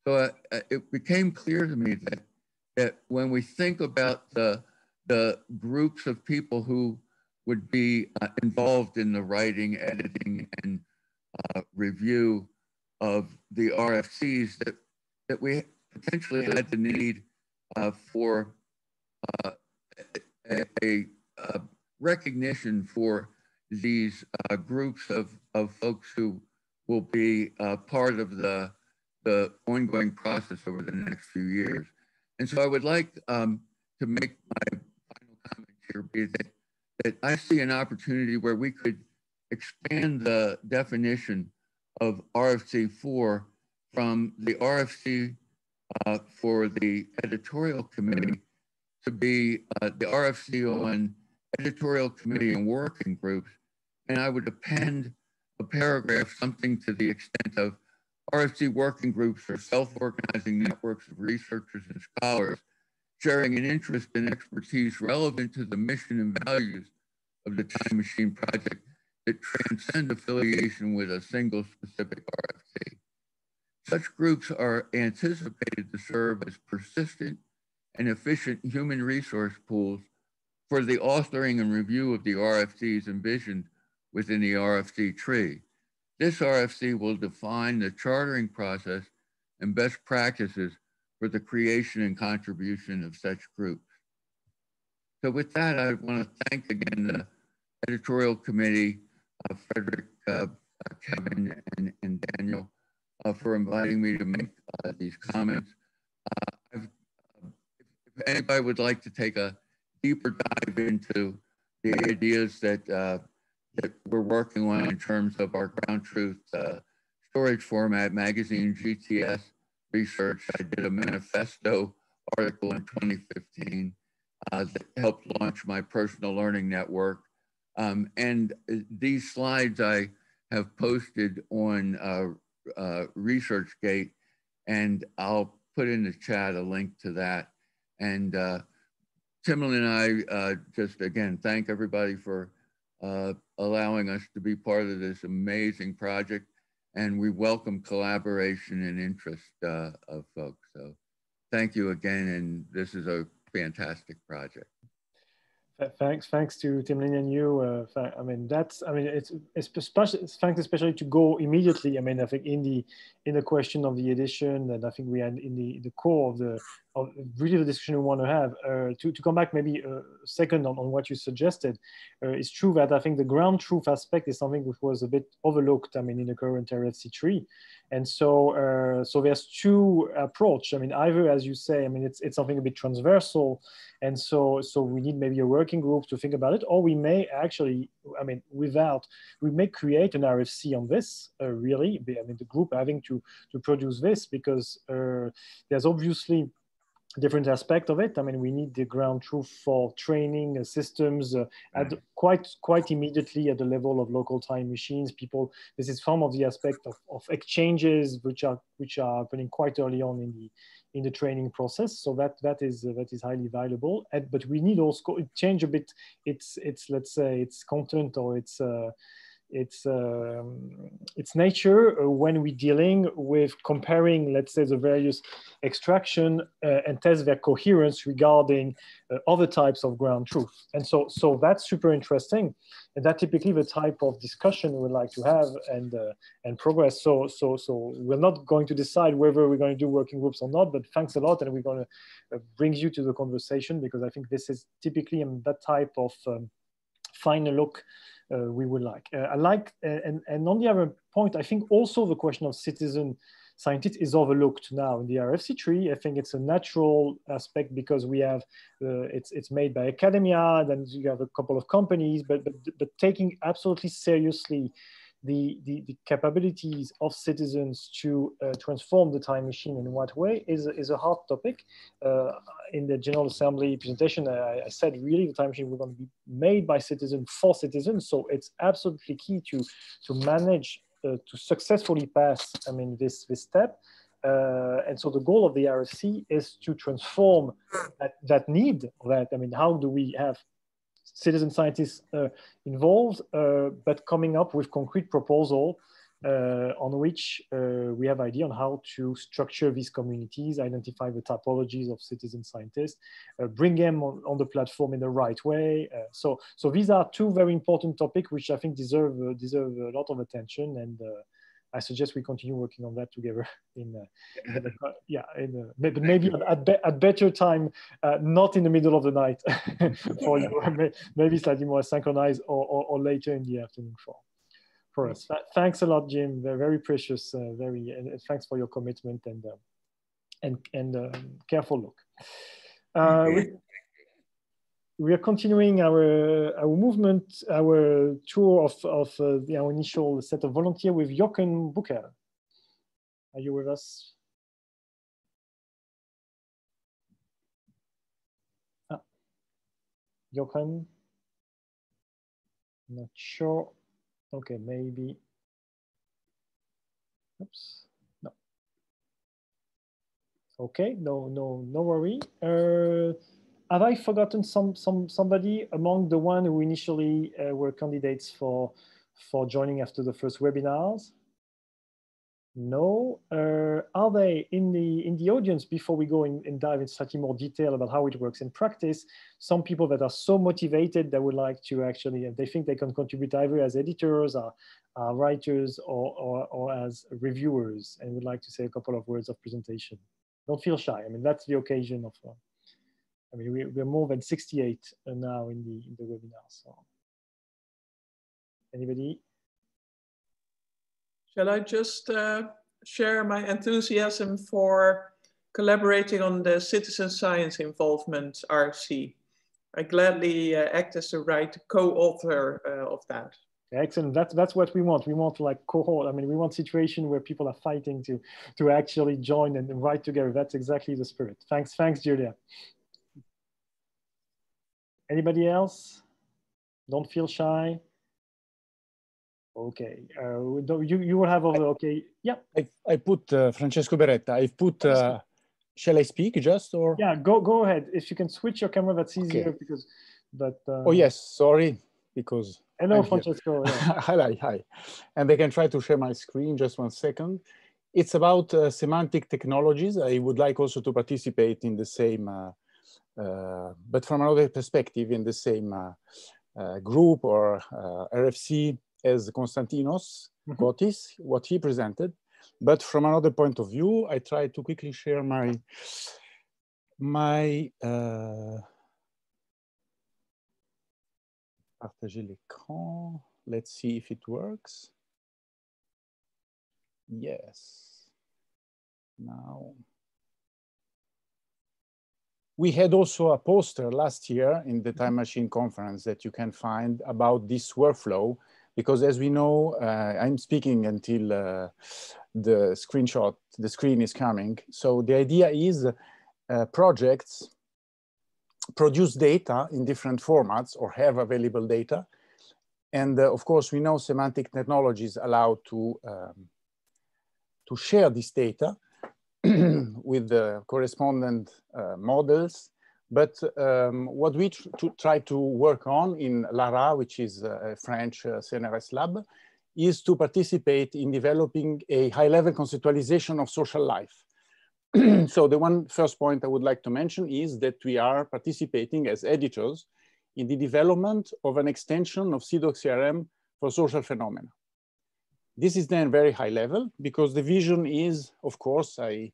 S5: So uh, it became clear to me that that when we think about the the groups of people who would be uh, involved in the writing, editing, and uh, review of the RFCs that, that we potentially had the need uh, for uh, a, a, a, recognition for these uh, groups of, of folks who will be uh, part of the, the ongoing process over the next few years. And so I would like um, to make my final comment here be that, that I see an opportunity where we could expand the definition of RFC 4 from the RFC uh, for the editorial committee to be uh, the RFC on editorial committee and working groups. And I would append a paragraph, something to the extent of RFC working groups are self-organizing networks of researchers and scholars sharing an interest and expertise relevant to the mission and values of the Time Machine Project that transcend affiliation with a single specific RFC. Such groups are anticipated to serve as persistent and efficient human resource pools for the authoring and review of the RFCs envisioned within the RFC tree. This RFC will define the chartering process and best practices for the creation and contribution of such groups. So with that, I want to thank again the editorial committee, uh, Frédéric, uh, Kevin, and, and Daniel uh, for inviting me to make uh, these comments. Uh, if anybody would like to take a deeper dive into the ideas that, uh, that we're working on in terms of our ground truth storage format magazine, GTS, research. I did a manifesto article in 2015 uh, that helped launch my personal learning network. Um, and these slides I have posted on uh, uh, ResearchGate, and I'll put in the chat a link to that. And uh, Timlynn and I uh, just again thank everybody for uh, allowing us to be part of this amazing project and we welcome collaboration and interest uh, of folks. So thank you again, and this is a fantastic project.
S2: Thanks, thanks to Timlynn and you. Uh, I mean, that's. I mean, it's, it's especially thanks especially to go immediately. I mean, I think in the in the question of the edition, and I think we had in the the core of the really the discussion we want to have. Uh, to to come back maybe a second on, on what you suggested, uh, it's true that I think the ground truth aspect is something which was a bit overlooked. I mean, in the current RFC tree, and so uh, so there's two approach. I mean, either as you say, I mean, it's it's something a bit transversal, and so so we need maybe a working group to think about it, or we may actually, I mean, without we may create an RFC on this. Uh, really, I mean, the group having to to produce this because uh, there's obviously different aspect of it. I mean, we need the ground truth for training uh, systems uh, at mm. quite quite immediately at the level of local time machines. People, this is some of the aspect of, of exchanges which are which are happening quite early on in the in the training process. So that that is uh, that is highly valuable. And, but we need also change a bit. It's it's let's say it's content or it's. Uh, its um, its nature uh, when we're dealing with comparing, let's say, the various extraction uh, and test their coherence regarding uh, other types of ground truth. And so, so that's super interesting, and that typically the type of discussion we like to have and uh, and progress. So, so, so we're not going to decide whether we're going to do working groups or not, but thanks a lot, and we're going to uh, bring you to the conversation because I think this is typically um, that type of um, final look we would like. Uh, I like, uh, and, and on the other point, I think also the question of citizen scientists is overlooked now in the RFC tree. I think it's a natural aspect because we have, uh, it's, it's made by academia, and then you have a couple of companies, but, but, but taking absolutely seriously the, the, the, capabilities of citizens to uh, transform the time machine in what way is, is a hot topic. Uh, in the General Assembly presentation, I, I, said really the time machine to be made by citizens for citizens. So it's absolutely key to, to manage, uh, to successfully pass, I mean, this, this step. Uh, and so the goal of the RFC is to transform that, that need, that, I mean, how do we have citizen scientists uh, involved, uh, but coming up with concrete proposal uh, on which we have idea on how to structure these communities, identify the typologies of citizen scientists, bring them on, on, the platform in the right way. So, so these are two very important topics which I think deserve deserve a lot of attention and I suggest we continue working on that together. In, uh, in the, yeah, in, uh, maybe at, be at better time, uh, not in the middle of the night, for you, maybe slightly more synchronized or, or, or, later in the afternoon for for us. thanks a lot, Jim. They're very precious. Uh, very, and thanks for your commitment and uh, and and um, careful look. Uh, we, are continuing our our movement, our tour of of uh, the, our initial set of volunteers with Jochen Bucher. Are you with us? Ah. Jochen, not sure. Okay, maybe. Oops, no. Okay, no, no, no worry. Uh, have I forgotten some some somebody among the one who initially uh, were candidates for for joining after the first webinars? No. Uh, are they in the in the audience before we go in and dive in slightly more detail about how it works in practice? Some people that are so motivated that would like to actually, they think they can contribute either as editors or, uh, writers or, or, or as reviewers and would like to say a couple of words of presentation. Don't feel shy. I mean, that's the occasion of uh, I mean, we, we're more than 68 now in the, in the webinar. So anybody?
S6: Shall I just uh, share my enthusiasm for collaborating on the citizen science involvement RC? I gladly uh, act as the right co-author uh, of that.
S2: Excellent. That's that's what we want. We want like cohort. I mean, we want situation where people are fighting to to actually join and write together. That's exactly the spirit. Thanks, thanks, Julia. Anybody else? Don't feel shy. Okay, uh, you you will have over. Okay, yeah.
S7: I I put uh, Francesco Beretta. I've put. Uh, shall I speak just or?
S2: Yeah, go go ahead. If you can switch your camera, that's easier okay. because. But. Uh,
S7: oh yes, sorry, because.
S2: Hello, Francesco.
S7: Yeah. hi, hi. And I can try to share my screen. Just one second. It's about uh, semantic technologies. I would like also to participate in the same uh, but from another perspective in the same uh, uh, group or RFC as Konstantinos mm -hmm. What he presented. But from another point of view, I try to quickly share my, my partager l'écran. Let's see if it works. Yes. Now. We had also a poster last year in the Time Machine conference that you can find about this workflow, because as we know, uh, I'm speaking until uh, the screenshot, the screen is coming. So the idea is uh, projects produce data in different formats or have available data. And uh, of course, we know semantic technologies allow to, um, to share this data with the correspondent uh, models. But um, what we tr to try to work on in LARHRA, which is a French uh, CNRS lab, is to participate in developing a high-level conceptualization of social life. so the one first point I would like to mention is that we are participating as editors in the development of an extension of CIDOC CRM for social phenomena. This is then very high level because the vision is, of course, I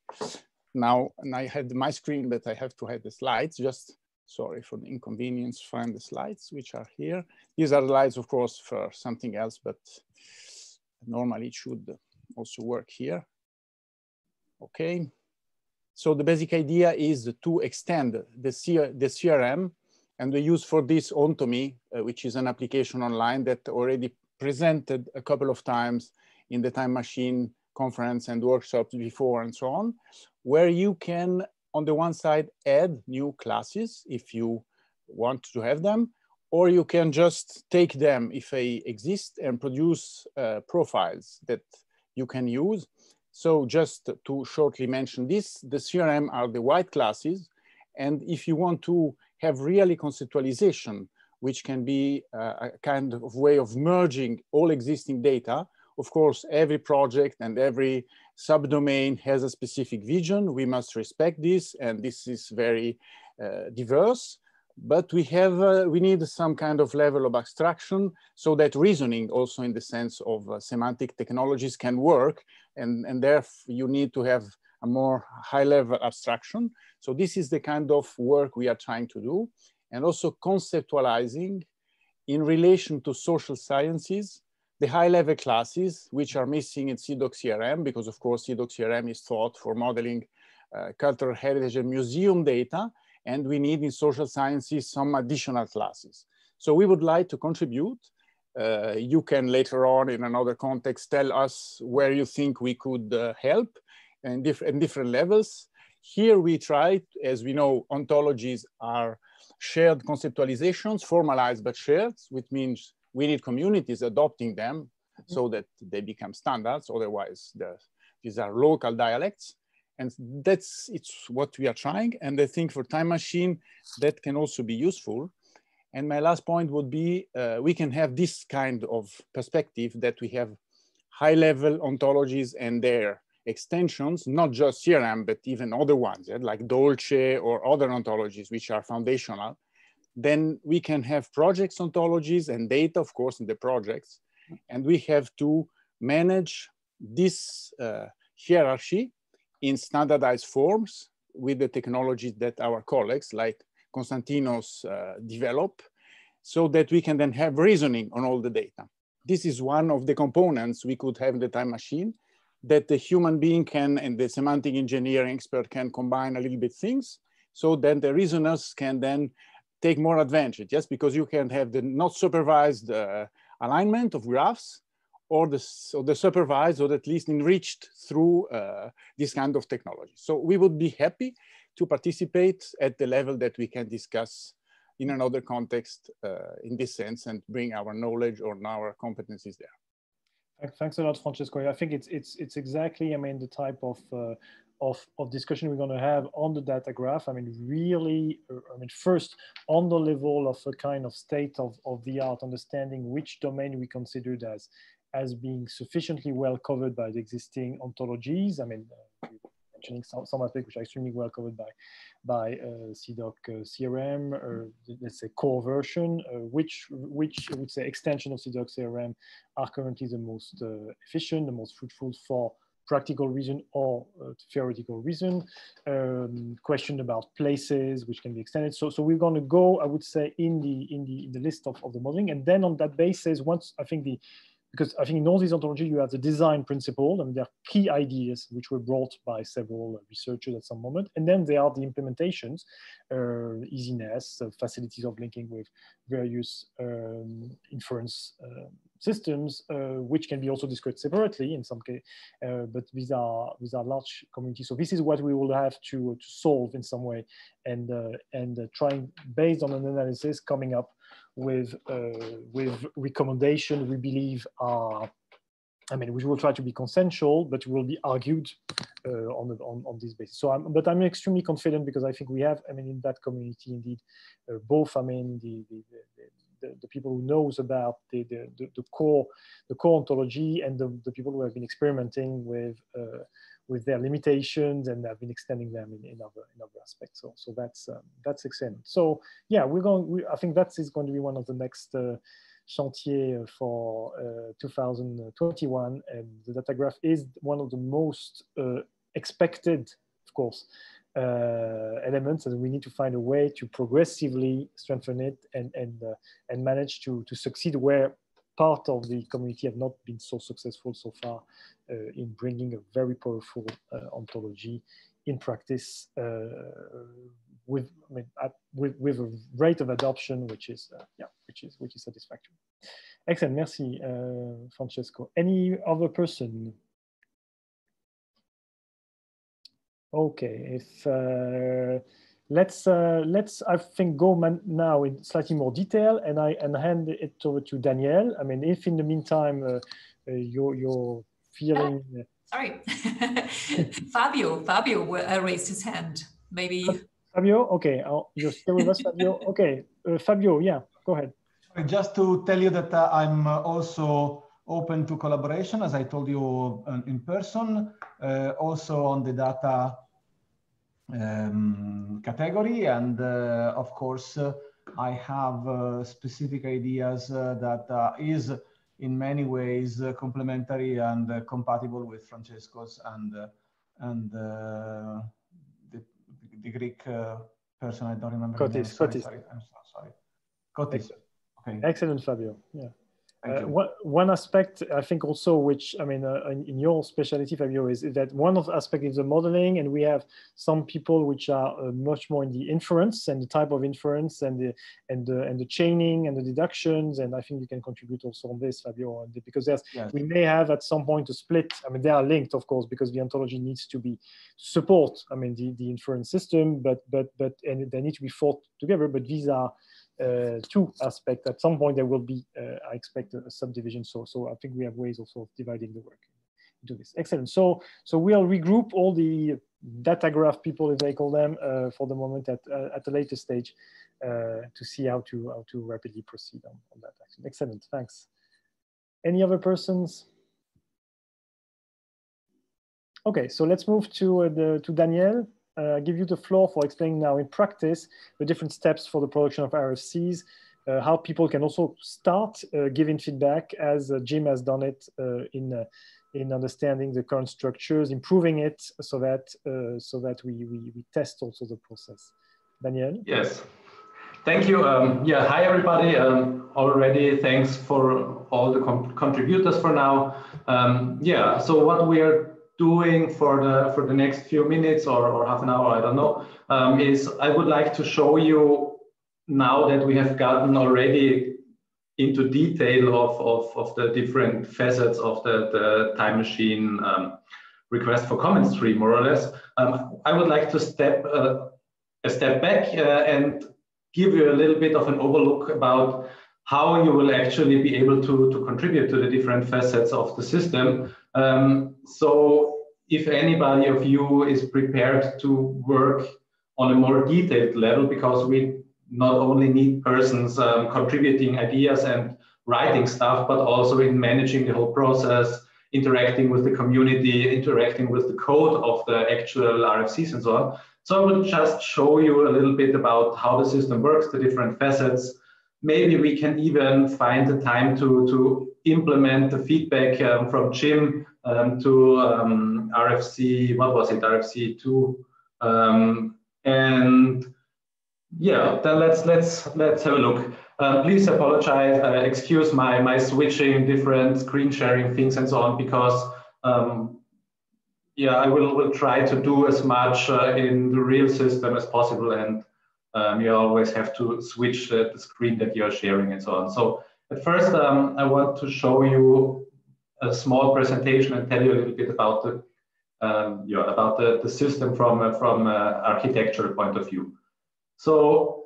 S7: now and I had my screen, but I have to have the slides. Just sorry for the inconvenience. Find the slides which are here. These are slides, of course, for something else, but normally it should also work here. Okay. So the basic idea is to extend the, C the CRM and we use for this OntoME, uh, which is an application online that already presented a couple of times in the time machine conference and workshops before and so on, where you can, on the one side, add new classes if you want to have them, or you can just take them if they exist and produce uh, profiles that you can use. So just to shortly mention this, the CRM are the white classes. And if you want to have really conceptualization which can be uh, a kind of way of merging all existing data. Of course, every project and every subdomain has a specific vision. We must respect this, and this is very uh, diverse. But we have, uh, we need some kind of level of abstraction so that reasoning also in the sense of uh, semantic technologies can work. And, and therefore you need to have a more high level abstraction. So this is the kind of work we are trying to do and also conceptualizing in relation to social sciences, the high level classes, which are missing in CIDOC CRM, because of course CIDOC CRM is thought for modeling uh, cultural heritage and museum data, and we need in social sciences some additional classes. So we would like to contribute. Uh, you can later on in another context tell us where you think we could uh, help and different levels. Here we try, as we know, ontologies are shared conceptualizations, formalized but shared, which means we need communities adopting them so that they become standards. Otherwise, these are local dialects. And that's it's what we are trying. And I think for Time Machine, that can also be useful. And my last point would be, uh, we can have this kind of perspective that we have high level ontologies and their extensions, not just CRM, but even other ones, yeah, like Dolce or other ontologies, which are foundational, then we can have projects ontologies and data, of course, in the projects. And we have to manage this uh, hierarchy in standardized forms with the technologies that our colleagues like Constantinos uh, develop so that we can then have reasoning on all the data. This is one of the components we could have in the time machine that the human being can and the semantic engineering expert can combine a little bit things so then the reasoners can then take more advantage just because you can have the not supervised uh, alignment of graphs or the, or the supervised or at least enriched through uh, this kind of technology. So we would be happy to participate at the level that we can discuss in another context uh, in this sense and bring our knowledge or our competencies there.
S2: Thanks a lot, Francesco. I think it's it's it's exactly I mean the type of uh, of of discussion we're going to have on the data graph. I mean, really, uh, I mean, first on the level of a kind of state of of the art, understanding which domain we considered as as being sufficiently well covered by the existing ontologies. I mean, uh, some, some aspects which are extremely well covered by by uh, CIDOC uh, CRM, or let's say core version, uh, which which I would say extension of CIDOC CRM are currently the most uh, efficient, the most fruitful for practical reason or uh, theoretical reason. Um, question about places which can be extended. So, so we're going to go, I would say, in the in the in the list of, of the modeling, and then on that basis, once I think the because I think in all these ontology you have the design principle and there are key ideas which were brought by several researchers at some moment, and then there are the implementations, uh, easiness, uh, facilities of linking with various um, inference uh, systems, uh, which can be also described separately in some case, uh, but these are these are large communities. So this is what we will have to, to solve in some way, and uh, and trying based on an analysis coming up with with recommendation we believe are I mean, we will try to be consensual, but will be argued uh, on, the, on, on this basis. So, I'm, but I'm extremely confident because I think we have, I mean, in that community, indeed, uh, both, I mean, the, the, the, the, the people who knows about the, the, the, core the core ontology and the, the people who have been experimenting with uh, with their limitations and have been extending them in, in other in other aspects. So so that's um, that's excellent. So yeah, we're going. We, I think that is is going to be one of the next. Uh, chantier for uh, 2021 and the data graph is one of the most uh, expected of course uh, elements and we need to find a way to progressively strengthen it and and uh, and manage to to succeed where part of the community have not been so successful so far uh, in bringing a very powerful uh, ontology in practice uh, with I mean, at, with with a rate of adoption which is uh, yeah which is which is satisfactory. Excellent, merci, Francesco. Any other person? Okay, if uh, let's uh, let's I think go now in slightly more detail, and I and hand it over to Danielle. I mean, if in the meantime uh, uh you're you're feeling.
S1: Uh, sorry, Fabio. Fabio uh, raised his hand. Maybe.
S2: Fabio, okay, oh, you're still with us, Fabio. Okay, Fabio, yeah, go ahead.
S8: Just to tell you that I'm also open to collaboration, as I told you in person, also on the data um, category. And uh, of course, uh, I have uh, specific ideas that is in many ways complementary and compatible with Francesco's and, and the, the Greek person, I don't remember.
S2: Kotis, Kotis.
S8: Sorry, I'm so sorry. Kotis.
S2: Okay. Excellent, Fabio. Yeah. Uh, one, one aspect I think also, which I mean, uh, in, your specialty, Fabio, is, is, that one of the aspects is the modeling, and we have some people which are uh, much more in the inference and the type of inference and the and the and the chaining and the deductions, and I think you can contribute also on this, Fabio, because there's yes. we may have at some point a split. I mean, they are linked, of course, because the ontology needs to be support. I mean, the the inference system, but but but and they need to be fought together. But these are two aspects. At some point, there will be, uh, I expect, a, subdivision. So, so I think we have ways also of dividing the work into this. Excellent. So, so we'll regroup all the data graph people, if they call them, uh, for the moment at at a later stage to see how to how to rapidly proceed on, on that. Action. Excellent. Thanks. Any other persons? Okay, so let's move to the to Danielle uh, give you the floor for explaining now in practice the different steps for the production of RFCs, uh, how people can also start uh, giving feedback as uh, Jim has done it uh, in in understanding the current structures, improving it so that so that we, we, we test also the process. Daniel?
S9: Yes. Thank you. Um, yeah, hi everybody. Um, already thanks for all the contributors for now. Um, yeah, so what we are doing for the for the next few minutes or, or half an hour, I don't know, um, is I would like to show you now that we have gotten already into detail of, of, of the different facets of the, the time machine um, request for comments tree, more or less. Um, I would like to step uh, a step back uh, and give you a little bit of an overlook about how you will actually be able to, to contribute to the different facets of the system. Um, so if anybody of you is prepared to work on a more detailed level, because we not only need persons um, contributing ideas and writing stuff, but also in managing the whole process, interacting with the community, interacting with the code of the actual RFCs and so on. So I will just show you a little bit about how the system works, the different facets. Maybe we can even find the time to, to implement the feedback um, from Jim um, to um, RFC, what was it, RFC 2. Um, and yeah, then let's let's let's have a look. Uh, please apologize, uh, excuse my my switching different screen sharing things and so on because um, yeah, I will will try to do as much uh, in the real system as possible, and you always have to switch the, screen that you are sharing and so on. So at first, um, I want to show you a small presentation and tell you a little bit about the um, yeah about the, the system from uh, from uh, architectural point of view. So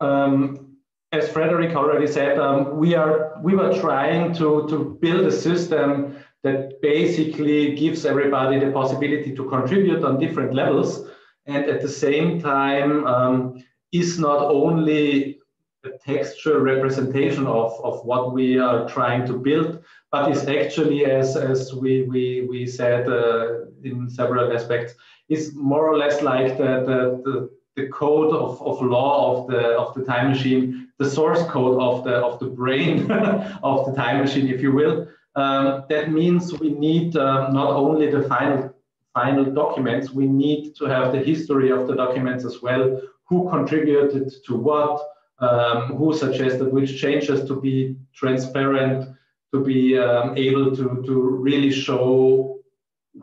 S9: um, as Frédéric already said, um, we are we were trying to to build a system that basically gives everybody the possibility to contribute on different levels, and at the same time um, is not only a textual representation of, of what we are trying to build, but is actually, as, as we, we, we said uh, in several aspects, is more or less like the, the, the code of, of law of the of the time machine, the source code of the of the brain of the time machine, if you will. Um, that means we need um, not only the final final documents, we need to have the history of the documents as well. Who contributed to what? Um, who suggested which changes to be transparent, to be um, able to to really show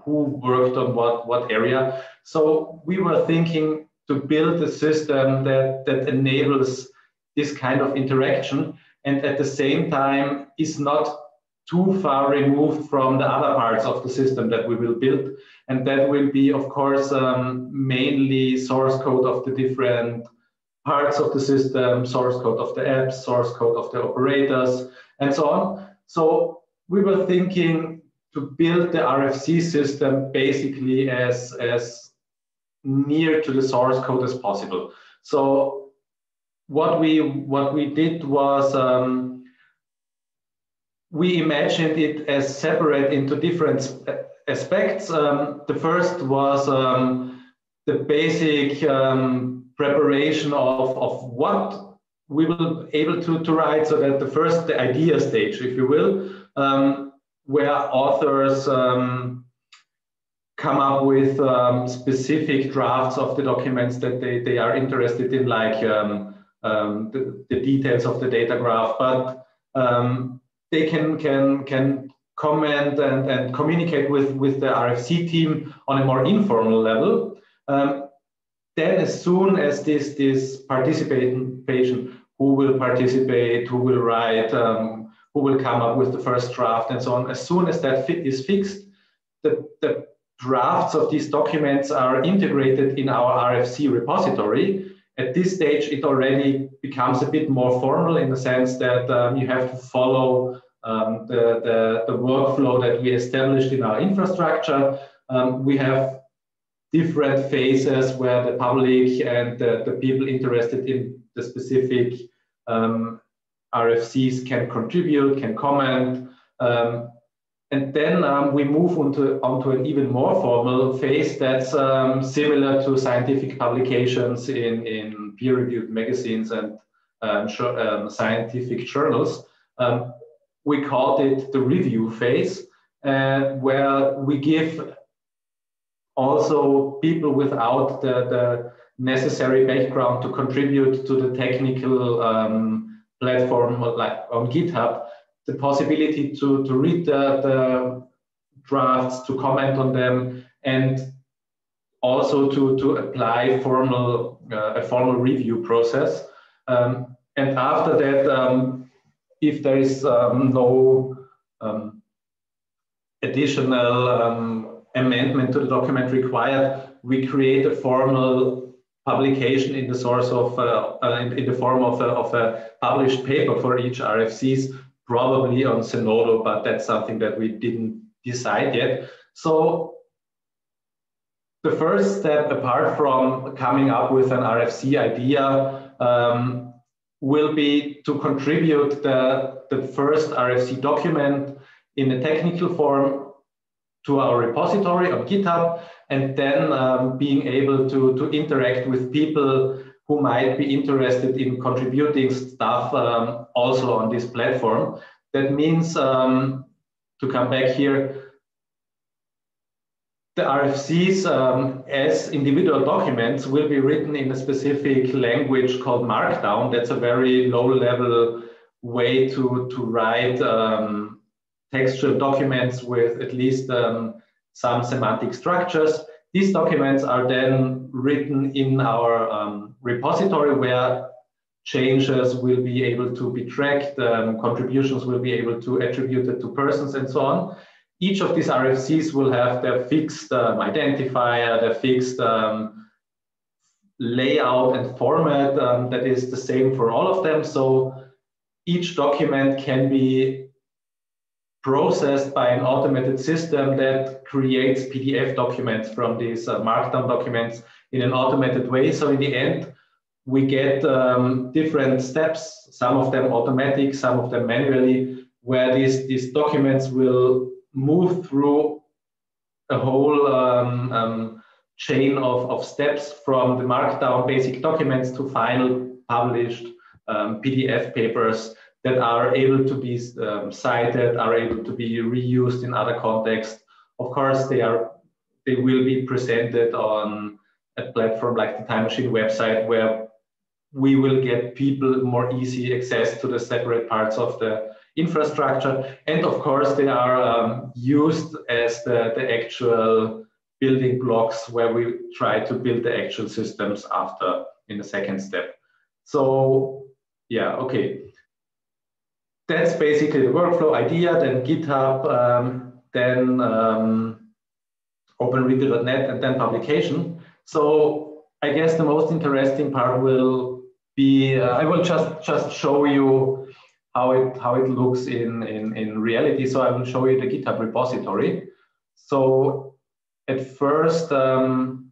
S9: who worked on what what area. So we were thinking to build a system that, that enables this kind of interaction and at the same time is not too far removed from the other parts of the system that we will build. And that will be, of course, um, mainly source code of the different parts of the system, source code of the apps, source code of the operators, and so on. So we were thinking to build the RFC system basically as, as near to the source code as possible. So what we what we did was um, we imagined it as separate into different aspects. Um, the first was um, the basic um, preparation of, of what we will be able to, to write so that the first the idea stage, if you will, um, where authors um, come up with um, specific drafts of the documents that they, they are interested in, like um, um, the, the, details of the data graph, but um, they can, can, can comment and, and communicate with, with the RFC team on a more informal level. Then as soon as this, this participation, who will participate, who will write, um, who will come up with the first draft and so on, as soon as that fit is fixed, the, the drafts of these documents are integrated in our RFC repository. At this stage, it already becomes a bit more formal in the sense that um, you have to follow um, the, the, the, workflow that we established in our infrastructure. Um, we have different phases where the public and the, the people interested in the specific um, RFCs can contribute, can comment. Um, and then um, we move onto, onto an even more formal phase that's um, similar to scientific publications in, in peer-reviewed magazines and um, um scientific journals. We called it the review phase, uh, where we give also people without the, the necessary background to contribute to the technical um, platform like on GitHub the possibility to, to read the, the drafts, to comment on them, and also to, to apply formal uh, a formal review process. Um, and after that, um, if there is um, no um, additional um, amendment to the document required, we create a formal publication in the source of uh, uh, in, in, the form of a, of a published paper for each RFCs probably on Zenodo, but that's something that we didn't decide yet. So the first step, apart from coming up with an RFC idea, um, will be to contribute the, the first RFC document in a technical form to our repository on GitHub, and then um, being able to, to interact with people who might be interested in contributing stuff um, also on this platform. That means, um, to come back here, the RFCs um, as individual documents will be written in a specific language called Markdown. That's a very low level way to, to write um, textual documents with at least um, some semantic structures. These documents are then written in our um, repository where changes will be able to be tracked, um, contributions will be able to attribute it to persons and so on. Each of these RFCs will have their fixed um, identifier, their fixed um, layout and format um, that is the same for all of them. So each document can be processed by an automated system that creates PDF documents from these uh, Markdown documents in an automated way. So in the end, we get um, different steps, some of them automatic, some of them manually, where these, these documents will move through a whole um, um, chain of, of steps from the Markdown basic documents to final published um, PDF papers that are able to be um, cited, are able to be reused in other contexts. Of course, they are they will be presented on a platform like the Time Machine website where we will get people more easy access to the separate parts of the infrastructure. And of course, they are um, used as the, the actual building blocks where we try to build the actual systems after in the second step. So yeah, okay. That's basically the workflow idea, then GitHub, um, then um, OpenReview.net, and then publication. So I guess the most interesting part will be, uh, I will just, just show you how it, how it looks in, in, in reality. So I will show you the GitHub repository. So at first, um,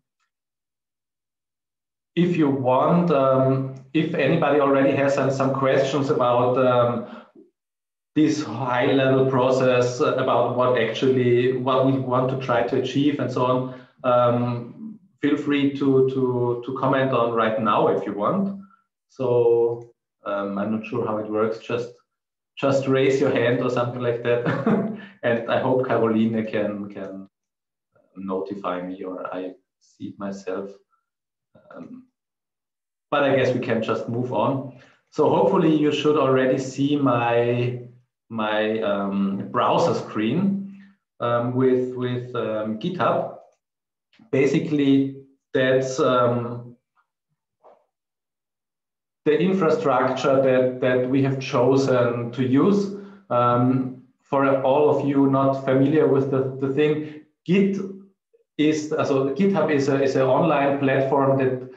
S9: if you want, um, if anybody already has some, some questions about um, this high level process about what actually what we want to try to achieve and so on um, feel free to to to comment on right now if you want. So um, i'm not sure how it works. Just just raise your hand or something like that. And i hope caroline can can notify me or i see myself. Um, but i guess we can just move on. So hopefully you should already see my my um, browser screen um, with, with um, GitHub. Basically, that's um, the infrastructure that, that we have chosen to use. Um, for all of you not familiar with the, the thing, Git is, so GitHub is, a, is an online platform that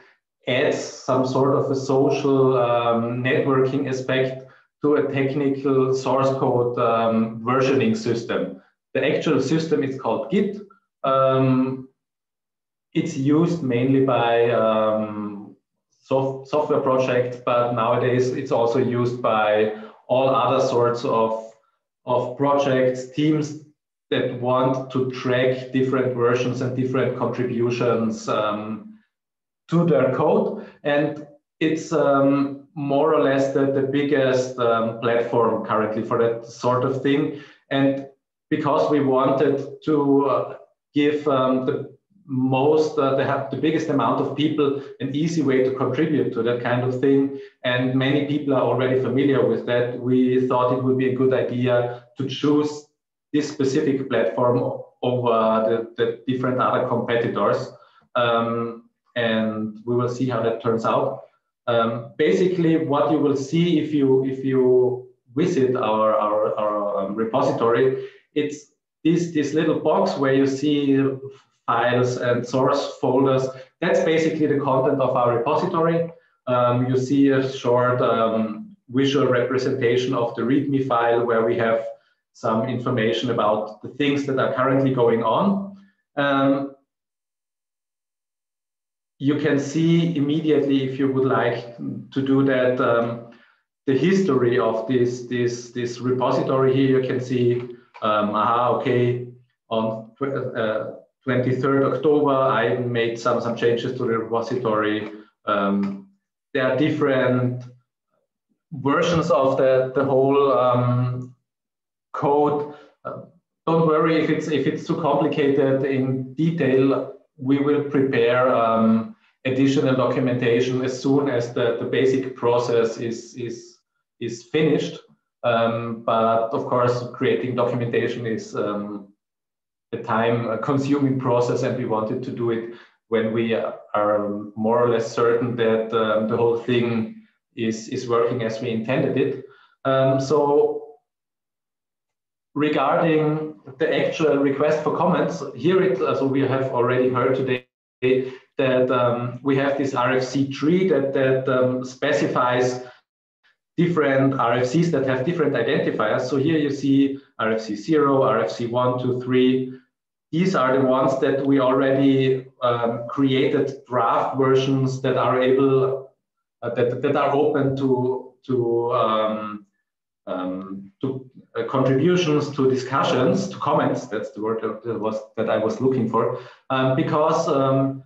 S9: adds some sort of a social um, networking aspect to a technical source code um, versioning system. The actual system is called Git. Um, it's used mainly by um, soft, software projects, but nowadays it's also used by all other sorts of, of projects, teams that want to track different versions and different contributions um, to their code. And it's um, more or less the, the biggest um, platform currently for that sort of thing. And because we wanted to uh, give um, the most, uh, have the biggest amount of people an easy way to contribute to that kind of thing. And many people are already familiar with that. We thought it would be a good idea to choose this specific platform over the, the different other competitors. Um, and we will see how that turns out. Um, basically, what you will see if you if you visit our our, our um, repository, it's this this little box where you see files and source folders. That's basically the content of our repository. Um, you see a short um, visual representation of the README file where we have some information about the things that are currently going on. Um, you can see immediately if you would like to do that um, the history of this this this repository here you can see um, aha okay on 23rd October, I made some, some changes to the repository. Um, there are different versions of the, the whole um, code. Uh, don't worry if it's if it's too complicated in detail. We will prepare um, additional documentation as soon as the, the basic process is is is finished. Um, but of course, creating documentation is um, a time-consuming process, and we wanted to do it when we are more or less certain that um, the whole thing is is working as we intended it. Um, so regarding the actual request for comments, here it, so we have already heard today that um, we have this RFC tree that, that um, specifies different RFCs that have different identifiers. So here you see RFC 0, RFC 1, 2, 3. These are the ones that we already um, created draft versions that are able, uh, that, that are open to, to, um, um, to uh, contributions, to discussions, to comments. That's the word that, was, that I was looking for. Um, because um,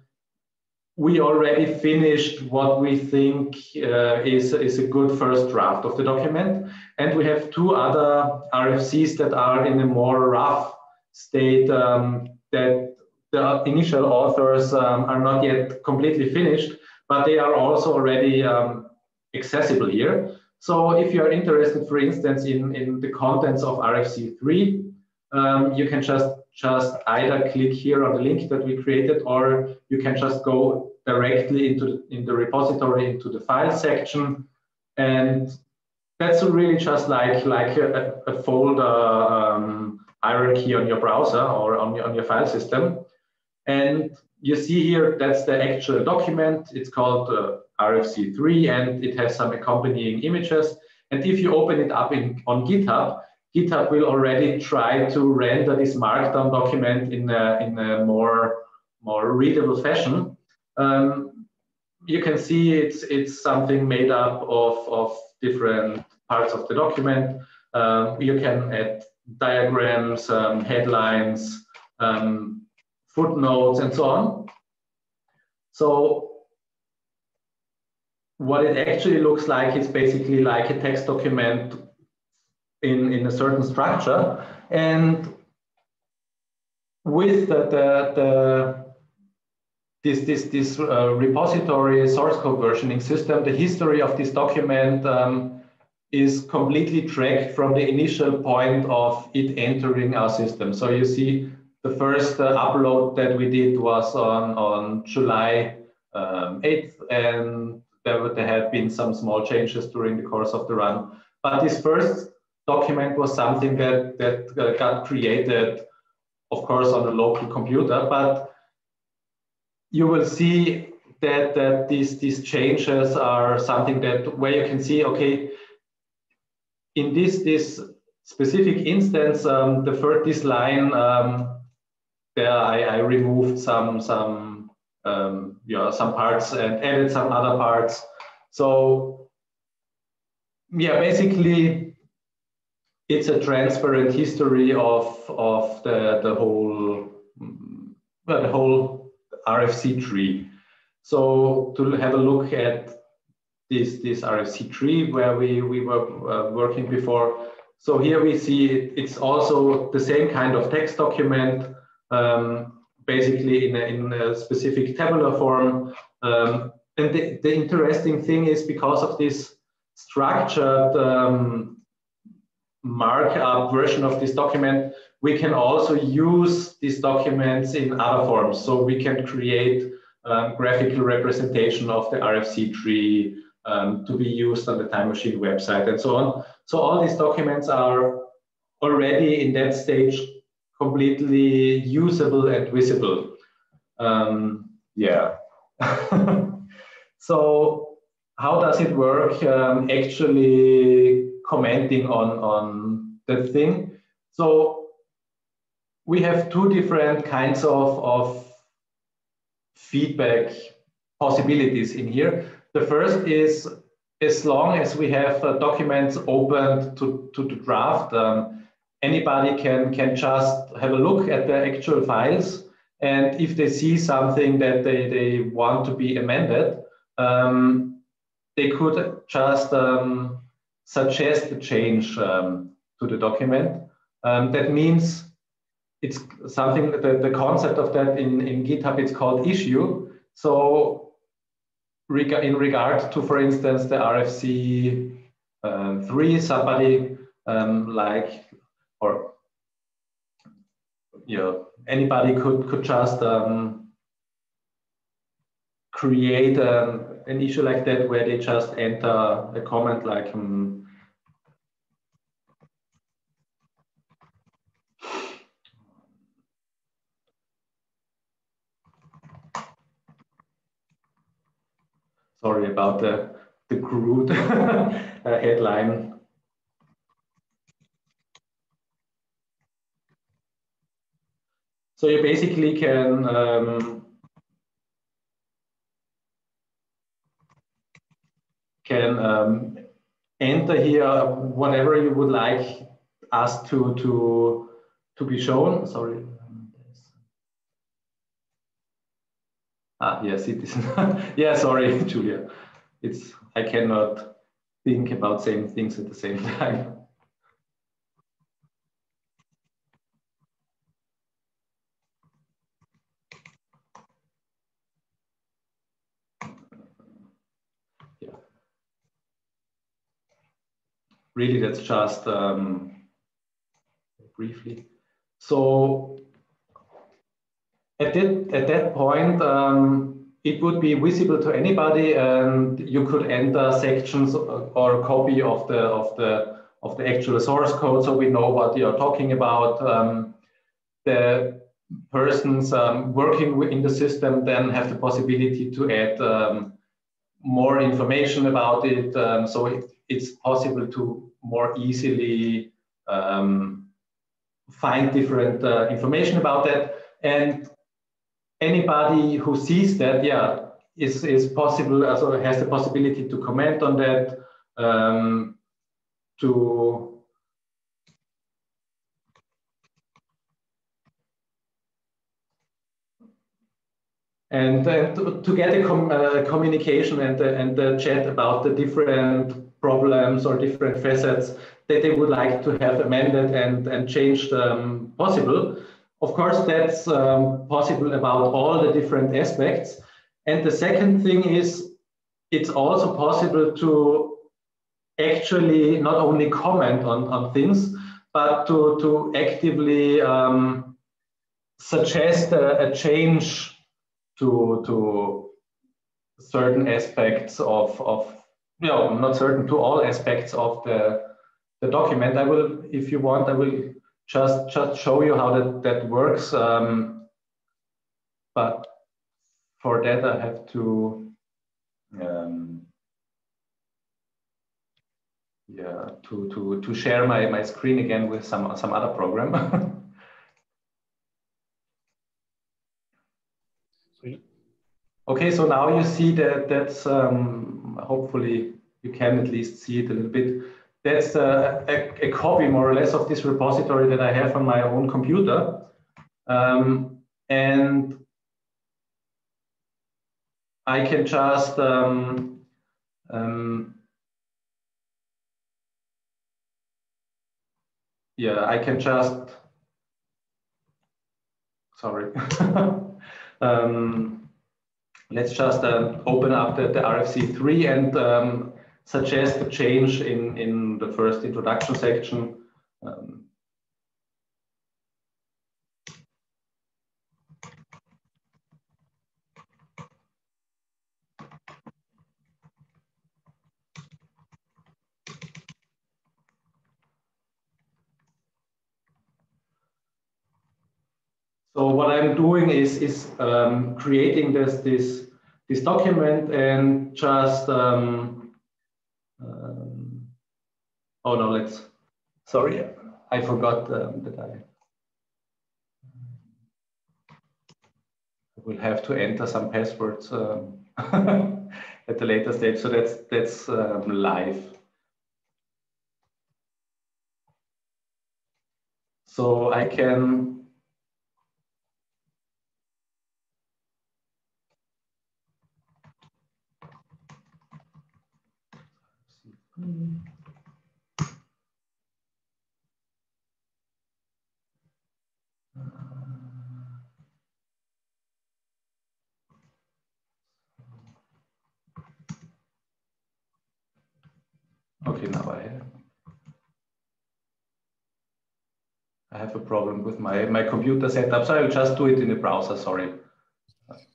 S9: we already finished what we think uh, is, is a good first draft of the document. And we have two other RFCs that are in a more rough state um, that the initial authors um, are not yet completely finished, but they are also already um, accessible here. So if you are interested, for instance, in, in the contents of RFC3, um, you can just just either click here on the link that we created, or you can just go directly into the, in the repository into the file section, and that's really just like like a, a folder um, hierarchy on your browser or on your, on your file system. And you see here that's the actual document. It's called uh, RFC3, and it has some accompanying images. And if you open it up in, on GitHub, GitHub will already try to render this markdown document in a, in a more, more readable fashion. Um, you can see it's, it's something made up of, of different parts of the document. Um, you can add diagrams, um, headlines, um, footnotes, and so on. So what it actually looks like is basically like a text document in, in a certain structure. And with the, the, the this, this, this uh, repository source code versioning system, the history of this document um, is completely tracked from the initial point of it entering our system. So you see the first uh, upload that we did was on, on July um, 8th, and there, there had been some small changes during the course of the run. But this first document was something that, that uh, got created, of course, on a local computer, but you will see that, that these, these changes are something that where you can see, okay, in this, this specific instance, um, the first, this line, um, there I, I removed some, some, um, yeah, some parts and added some other parts. So yeah, basically it's a transparent history of of the the whole well, the whole RFC tree. So to have a look at this this RFC tree where we we were uh, working before. So here we see it, it's also the same kind of text document, um, basically in a, in a specific tabular form. Um, and the, the interesting thing is because of this structured um, markup version of this document, we can also use these documents in other forms. So we can create um, graphical representation of the RFC tree um, to be used on the Time Machine website and so on. So all these documents are already in that stage completely usable and visible. Um, yeah. so how does it work um, actually commenting on, on that thing. So we have two different kinds of, of feedback possibilities in here. The first is as long as we have uh, documents opened to, to, to draft um, anybody can can just have a look at the actual files, and if they see something that they they want to be amended, um, they could just um, suggest a change um, to the document. Um, that means it's something that the, the concept of that in, in GitHub, it's called issue. So reg in regard to, for instance, the RFC um, 3, somebody um, like, or you know, anybody could, could just um, create um, an issue like that where they just enter a comment like, um, sorry about the, the crude uh, headline. So you basically can um, can um, enter here whatever you would like us to to to be shown. Sorry. Ah, yes, it is. yeah, sorry, Julia. It's I cannot think about same things at the same time. yeah. Really, that's just um, briefly. So at that, at that point, um, it would be visible to anybody and you could enter sections or copy of the, of the, of the actual source code so we know what you're talking about. Um, the persons um, working in the system then have the possibility to add um, more information about it. Um, so it, it's possible to more easily um, find different uh, information about that. And anybody who sees that, yeah, is, is possible, also has the possibility to comment on that, um, to and uh, to, to, get a com uh, communication and, uh, and the chat about the different problems or different facets that they would like to have amended and, and changed um, possible. Of course, that's um, possible about all the different aspects. And the second thing is, it's also possible to actually not only comment on, on things, but to, to actively um, suggest a, a, change to, to certain aspects of, of, you know, I'm not certain to all aspects of the, the document. I will, if you want, I will just just show you how that that works. Um, but for that, I have to um, yeah to to to share my my screen again with some some other program. okay, so now you see that that's um, hopefully you can at least see it a little bit that's a, a, a, copy more or less of this repository that I have on my own computer. Um, and I can just um, um, yeah, I can just sorry. um, let's just uh, open up the, the RFC3 and um, suggest a change in, in the first introduction section. Um, So what I'm doing is is um, creating this this this document and just um, um, oh no, let's, sorry, I forgot um, that I, will have to enter some passwords um, at the later stage. So that's, that's um, live. So I can Uh, okay, now I have. I have a problem with my, my computer setup, so I'll just do it in the browser, sorry.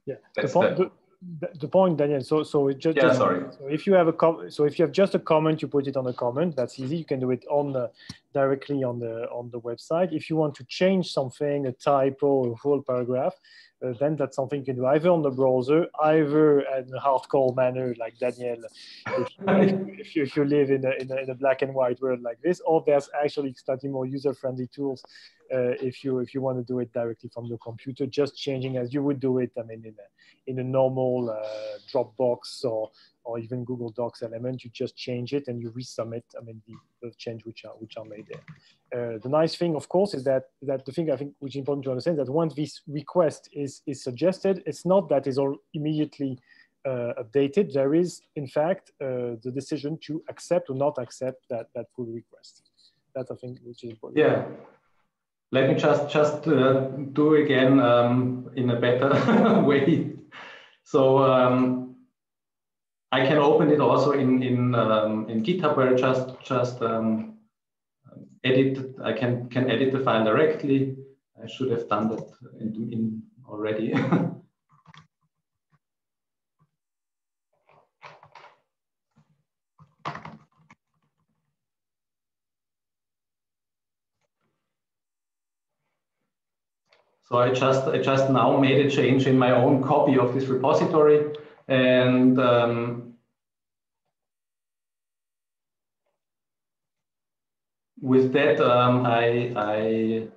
S2: Yeah, the the, the, point, Daniel, so, so it just,
S9: yeah,
S2: just,
S9: sorry.
S2: So if you have a com so if you have just a comment, you put it on a comment, that's easy. You can do it on the, directly on the, on the website. If you want to change something, a typo, a whole paragraph, uh, then that's something you can do either on the browser, either in a hardcore manner like Daniel, if, if, you, if you live in a, in, a, in a black and white world like this, or there's actually slightly more user-friendly tools uh, if you if you want to do it directly from your computer, just changing as you would do it. I mean, in a in a normal uh, Dropbox or or even Google Docs element, you just change it and you resubmit. I mean, the, the change which are which are made there. Uh, the nice thing, of course, is that that the thing I think which is important to understand that once this request is is suggested, it's not that is all immediately uh, updated. There is, in fact, uh, the decision to accept or not accept that that pull request. That's I think which is important.
S9: Yeah. Let me just just uh, do again um, in a better way. So. Um, I can open it also in in um, in GitHub where I just just um, edit. I can can edit the file directly. I should have done that in, in already. So I just I just now made a change in my own copy of this repository. And um, with that, um, I, I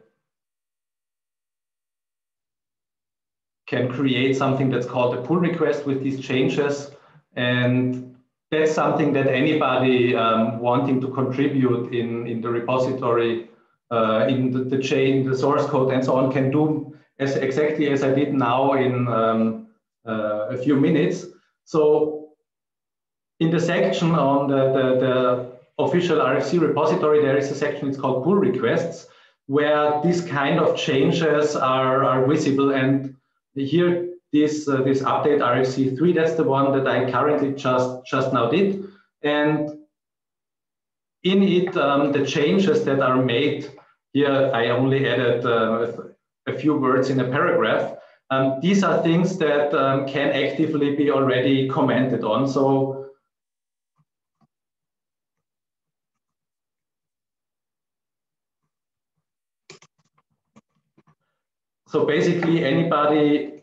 S9: can create something that's called a pull request with these changes. And that's something that anybody um, wanting to contribute in, in the repository, uh, in the, the, chain, the source code, and so on, can do as exactly as I did now in um, a few minutes. So in the section on the, the, the official RFC repository, there is a section, it's called pull requests, where these kind of changes are, are visible. And here, this, uh, this update RFC 3, that's the one that I currently just, just now did. And in it, um, the changes that are made, here I only added uh, a few words in a paragraph, um, these are things that um, can actively be already commented on. So So basically anybody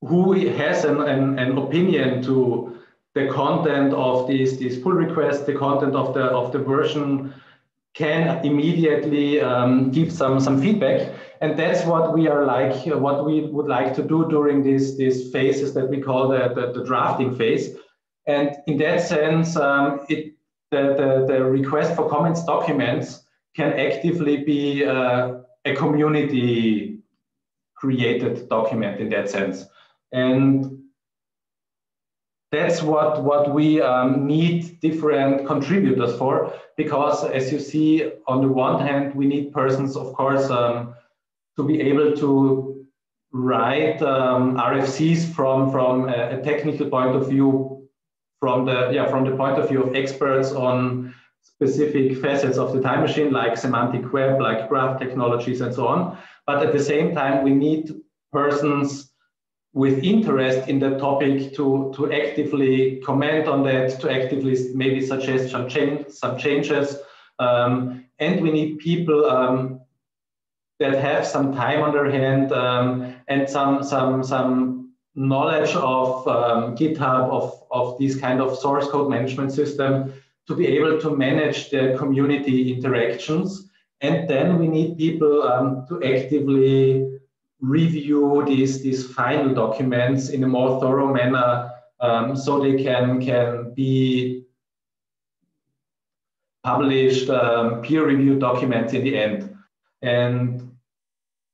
S9: who has an, an, an, opinion to the content of these, these pull requests, the content of the, of the version can immediately um, give some, some feedback. And that's what we are like, what we would like to do during these, these phases that we call the, the, the drafting phase. And in that sense, um, it, the, the, the, request for comments documents can actively be uh, a community created document in that sense. And that's what, what we um, need different contributors for, because as you see, on the one hand, we need persons, of course, um, to be able to write um, RFCs from, from a, a, technical point of view, from the, yeah, from the point of view of experts on specific facets of the time machine, like semantic web, like graph technologies, and so on. But at the same time, we need persons with interest in the topic to, to actively comment on that, to actively maybe suggest some, change, some changes. Um, and we need people um, that have some time on their hand um, and some, some, some knowledge of um, GitHub, of, of this kind of source code management system to be able to manage the community interactions. And then we need people um, to actively review these, these final documents in a more thorough manner um, so they can, can be published um, peer-reviewed documents in the end. And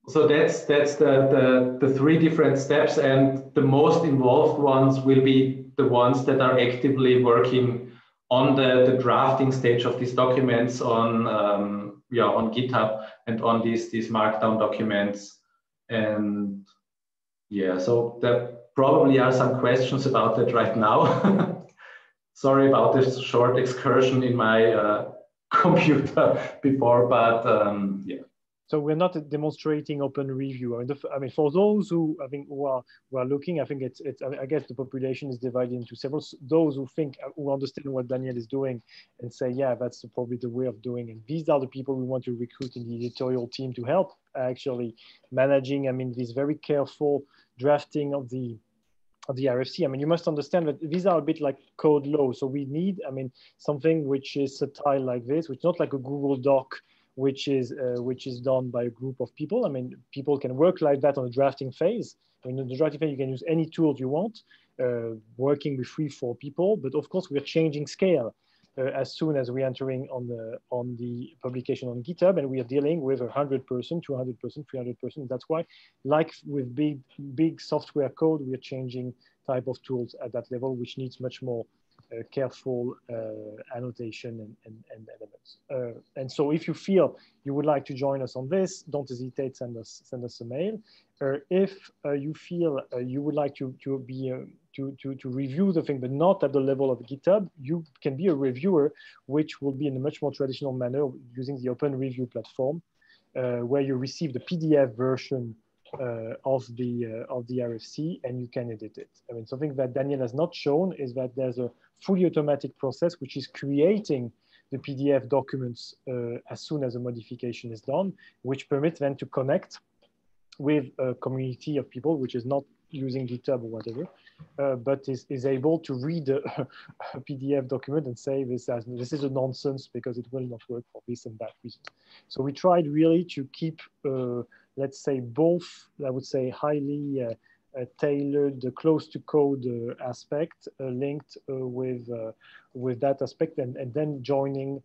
S9: so that's that's the, the, the three different steps and the most involved ones will be the ones that are actively working on the, the drafting stage of these documents on um, yeah on GitHub and on these these markdown documents and yeah so there probably are some questions about that right now. Sorry about this short excursion in my uh, computer before but um, yeah
S2: so we're not demonstrating open review. I mean, the, I mean, for those who I think who are who are looking, I think it's it's. I guess the population is divided into several. Those who think uh, who understand what Daniel is doing and say, yeah, that's probably the way of doing it. These are the people we want to recruit in the editorial team to help actually managing. I mean, this very careful drafting of the of the RFC. I mean, you must understand that these are a bit like code law. So we need, I mean, something which is a tile like this, which is not like a Google Doc which is uh, which is done by a group of people. I mean, people can work like that on the drafting phase. I mean, in the drafting phase, you can use any tools you want, uh, working with three, four people. But of course, we're changing scale uh, as soon as we're entering on the on the publication on GitHub, and we are dealing with a hundred person, two hundred person, three hundred person. That's why, like with big big software code, we are changing type of tools at that level, which needs much more careful uh, annotation and, and, and elements. Uh, and so if you feel you would like to join us on this, don't hesitate, send us, send us a mail. if you feel you would like to, to be to, to, to review the thing, but not at the level of GitHub, you can be a reviewer, which will be in a much more traditional manner using the Open Review platform, uh, where you receive the PDF version uh, of the uh, of the RFC and you can edit it. I mean, something that Daniel has not shown is that there's a fully automatic process which is creating the PDF documents uh, as soon as a modification is done, which permits them to connect with a community of people, which is not using GitHub or whatever, uh, but is, is able to read a, a, PDF document and say this as this is a nonsense because it will not work for this and that reason. So we tried really to keep uh, let's say, both, I would say, highly uh, uh, tailored, close to code uh, aspect linked with, with that aspect and, and then joining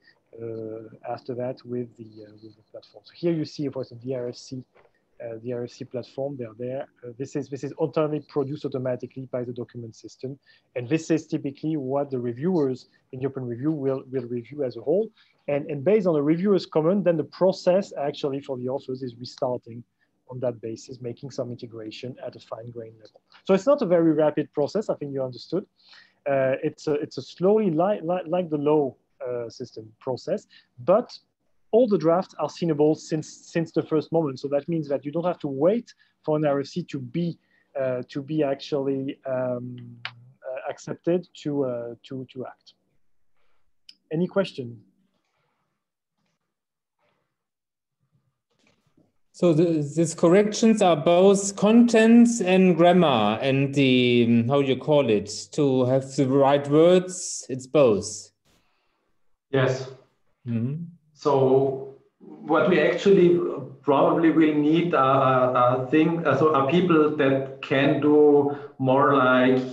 S2: after that with the, with the platform. So here you see, of course, the RFC uh, the RFC platform. They're there. Uh, this is this is automatically produced automatically by the document system, and this is typically what the reviewers in the open review will will review as a whole. And, and based on the reviewer's comment, then the process actually for the authors is restarting on that basis, making some integration at a fine grain level. So it's not a very rapid process. I think you understood. Uh, it's a it's a slowly like like, like the law uh, system process, but all the drafts are seenable since since the first moment. So that means that you don't have to wait for an RFC to be uh, to be actually um, uh, accepted to uh, to to act. Any question?
S10: So the, these corrections are both contents and grammar and the how you call it to have the right words. It's both.
S9: Yes. Mm -hmm. So what we actually probably will need are, are thing, so are people that can do more like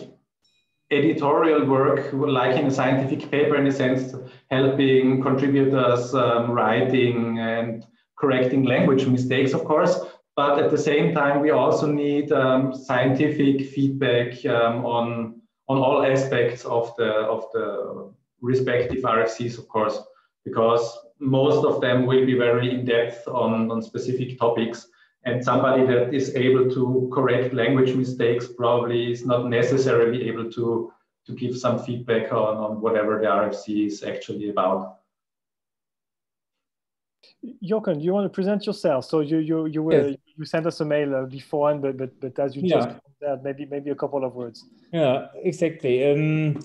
S9: editorial work, like in a scientific paper in a sense, helping contributors um, writing and correcting language mistakes, of course. But at the same time, we also need um, scientific feedback um, on on all aspects of the of the respective RFCs, of course, because most of them will be very in depth on, on specific topics. And somebody that is able to correct language mistakes probably is not necessarily able to, to give some feedback on, on whatever the RFC is actually about.
S2: Jochen, do you want to present yourself? So you you you were yes. you sent us a mail uh, beforehand, but but but as you yeah. just maybe maybe a couple of words.
S10: Yeah, exactly. Um,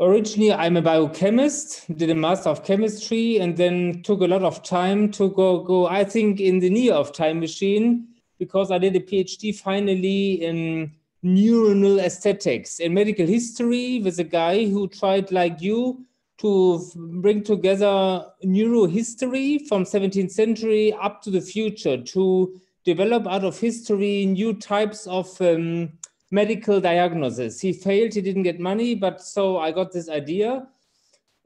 S10: Originally, I'm a biochemist, did a master of chemistry, and then took a lot of time to go, go I think, in the near of time machine, because I did a PhD finally in neuronal aesthetics in medical history with a guy who tried, like you, to bring together neurohistory from 17th century up to the future, to develop out of history new types of um, medical diagnosis. He failed, he didn't get money, but so I got this idea.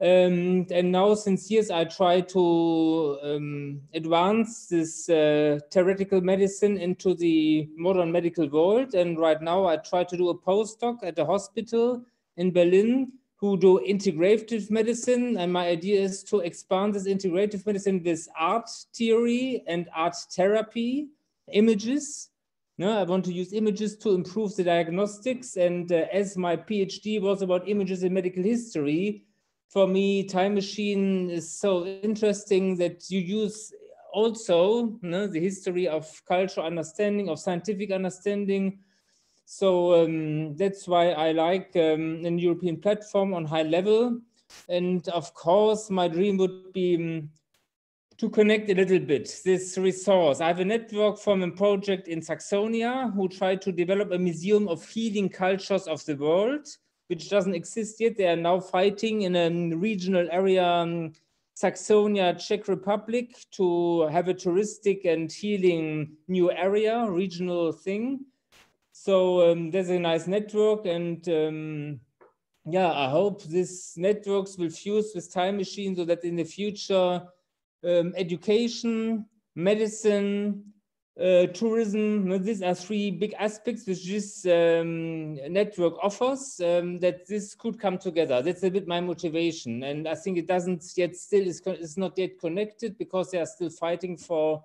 S10: Um, and now, since years, I try to um, advance this uh, theoretical medicine into the modern medical world. And right now, I try to do a postdoc at a hospital in Berlin who do integrative medicine. And my idea is to expand this integrative medicine with art theory and art therapy, images. No, I want to use images to improve the diagnostics. And uh, as my PhD was about images in medical history, for me, Time Machine is so interesting that you use also the history of cultural understanding, of scientific understanding. So um, that's why I like um, an European platform on high level. And of course, my dream would be um, to connect a little bit this resource. I have a network from a project in Saxonia who tried to develop a museum of healing cultures of the world which doesn't exist yet. They are now fighting in a regional area, um, Saxonia, Czech Republic, to have a touristic and healing new area, regional thing. So um, there's a nice network and um, yeah, I hope this networks will fuse with Time Machine so that in the future, um, education, medicine, uh, tourism, these are three big aspects which this um, network offers um, that this could come together. That's a bit my motivation. And I think it doesn't yet still, is, is not yet connected because they are still fighting for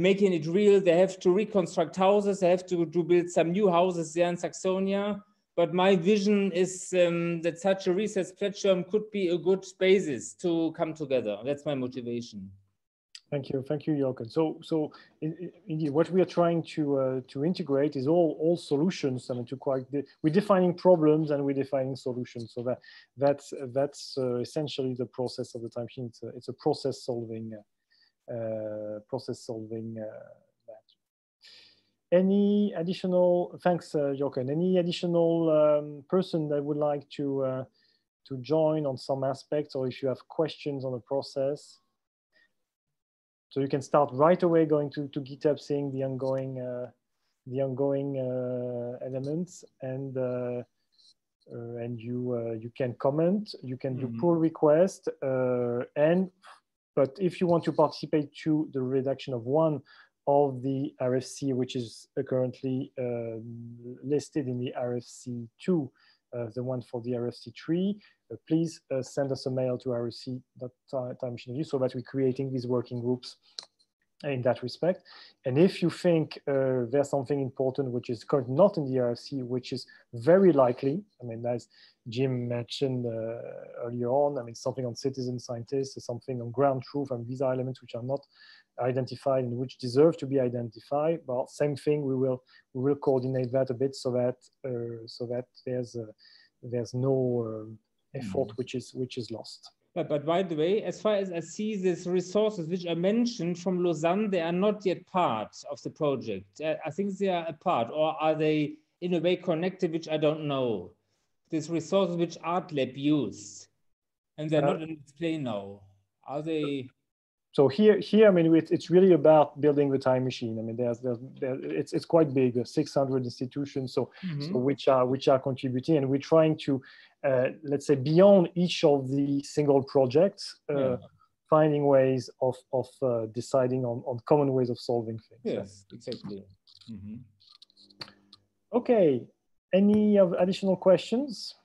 S10: making it real. They have to reconstruct houses. They have to, to build some new houses there in Saxonia. But my vision is um, that such a research platform could be a good basis to come together. That's my motivation.
S2: Thank you, thank you, Jochen. So, so indeed, what we are trying to uh, to integrate is all all solutions. I mean, to quite we're defining problems and we're defining solutions. So that that's that's uh, essentially the process of the time. It's a, it's a process solving uh, process solving uh, that. Any additional thanks, uh, Jochen. Any additional um, person that would like to uh, to join on some aspects, or if you have questions on the process? So you can start right away going to, to GitHub, seeing the ongoing, uh, the ongoing uh, elements and uh, uh and you uh, you can comment, you can do mm -hmm. pull request uh, and but if you want to participate to the reduction of one of the RFC, which is currently listed in the RFC 2, the one for the RFC 3, uh, please uh, send us a mail to rfc.timemachine so that we're creating these working groups in that respect. And if you think uh, there's something important which is currently not in the RFC, which is very likely, I mean, as Jim mentioned uh, earlier on, I mean, something on citizen scientists, something on ground truth, and these are elements which are not identified and which deserve to be identified. Well, same thing, we will we will coordinate that a bit so that uh, so that there's there's no um, effort mm. which is which is lost.
S10: But, but by the way, as far as I see these resources which are mentioned from Lausanne, they are not yet part of the project. Uh, I think they are a part, or are they in a way connected, which I don't know. These resources which ArtLab used, and they're uh, not in display now. Are they?
S2: So here, here, I mean, it's really about building the time machine. I mean, there's, there's, there, it's, it's quite big, 600 institutions, so, mm -hmm. so which are which are contributing, and we're trying to, uh, let's say, beyond each of the single projects, uh, yeah. finding ways of of uh, deciding on on common ways of solving things.
S10: Yes, exactly. Mm -hmm.
S2: Okay. Any additional questions?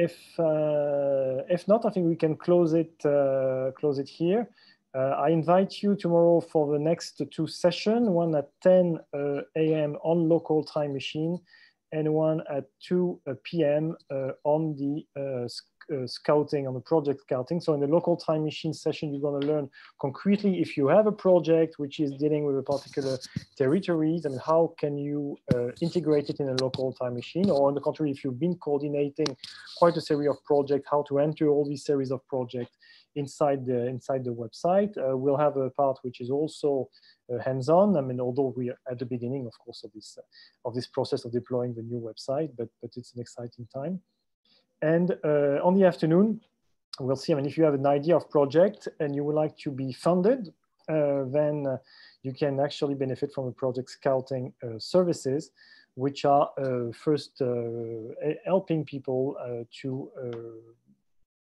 S2: If uh, if not, I think we can close it uh, close it here. Uh, I invite you tomorrow for the next two sessions, one at 10 a.m. on local time machine and one at 2 p.m. on the uh, scouting, on the project scouting. So in the local time machine session, you're going to learn concretely if you have a project which is dealing with a particular territories and how can you uh, integrate it in a local time machine or on the contrary, if you've been coordinating quite a series of projects, how to enter all these series of projects inside the inside the website. Uh, we'll have a part which is also uh, hands-on. I mean, although we are at the beginning, of course, of this uh, of this process of deploying the new website, but but it's an exciting time. And uh, on the afternoon, we'll see, I mean, if you have an idea of project and you would like to be funded, uh, then uh, you can actually benefit from the project scouting services, which are first helping people to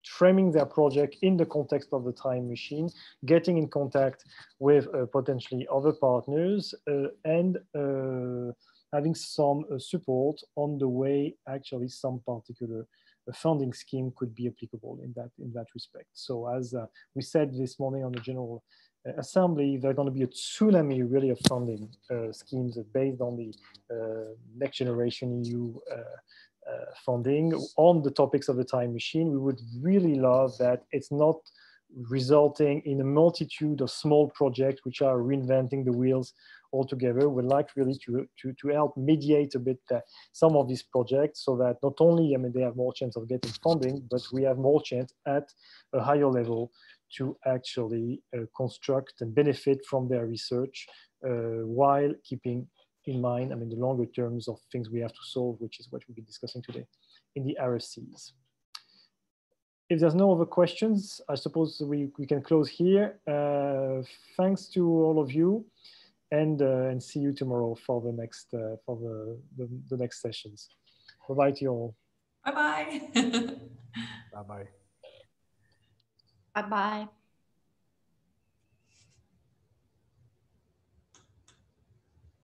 S2: framing their project in the context of the time machine, getting in contact with uh, potentially other partners, uh, and uh, having some uh, support on the way actually some particular uh, funding scheme could be applicable in that in that respect. So as uh, we said this morning on the general assembly, there's going to be a tsunami really of funding schemes based on the next generation EU uh, funding on the topics of the time machine. We would really love that it's not resulting in a multitude of small projects which are reinventing the wheels altogether. We'd like really to, to, to help mediate a bit uh, some of these projects so that not only I mean, they have more chance of getting funding, but we have more chance at a higher level to actually uh, construct and benefit from their research uh, while keeping in mind, I mean, the longer terms of things we have to solve, which is what we'll be discussing today in the RFCs. If there's no other questions, I suppose we, we can close here. Uh, thanks to all of you and, uh, and see you tomorrow for the next, uh, for the, the, the next sessions. Bye-bye to you all.
S1: Bye-bye.
S3: Bye-bye.
S11: Bye-bye.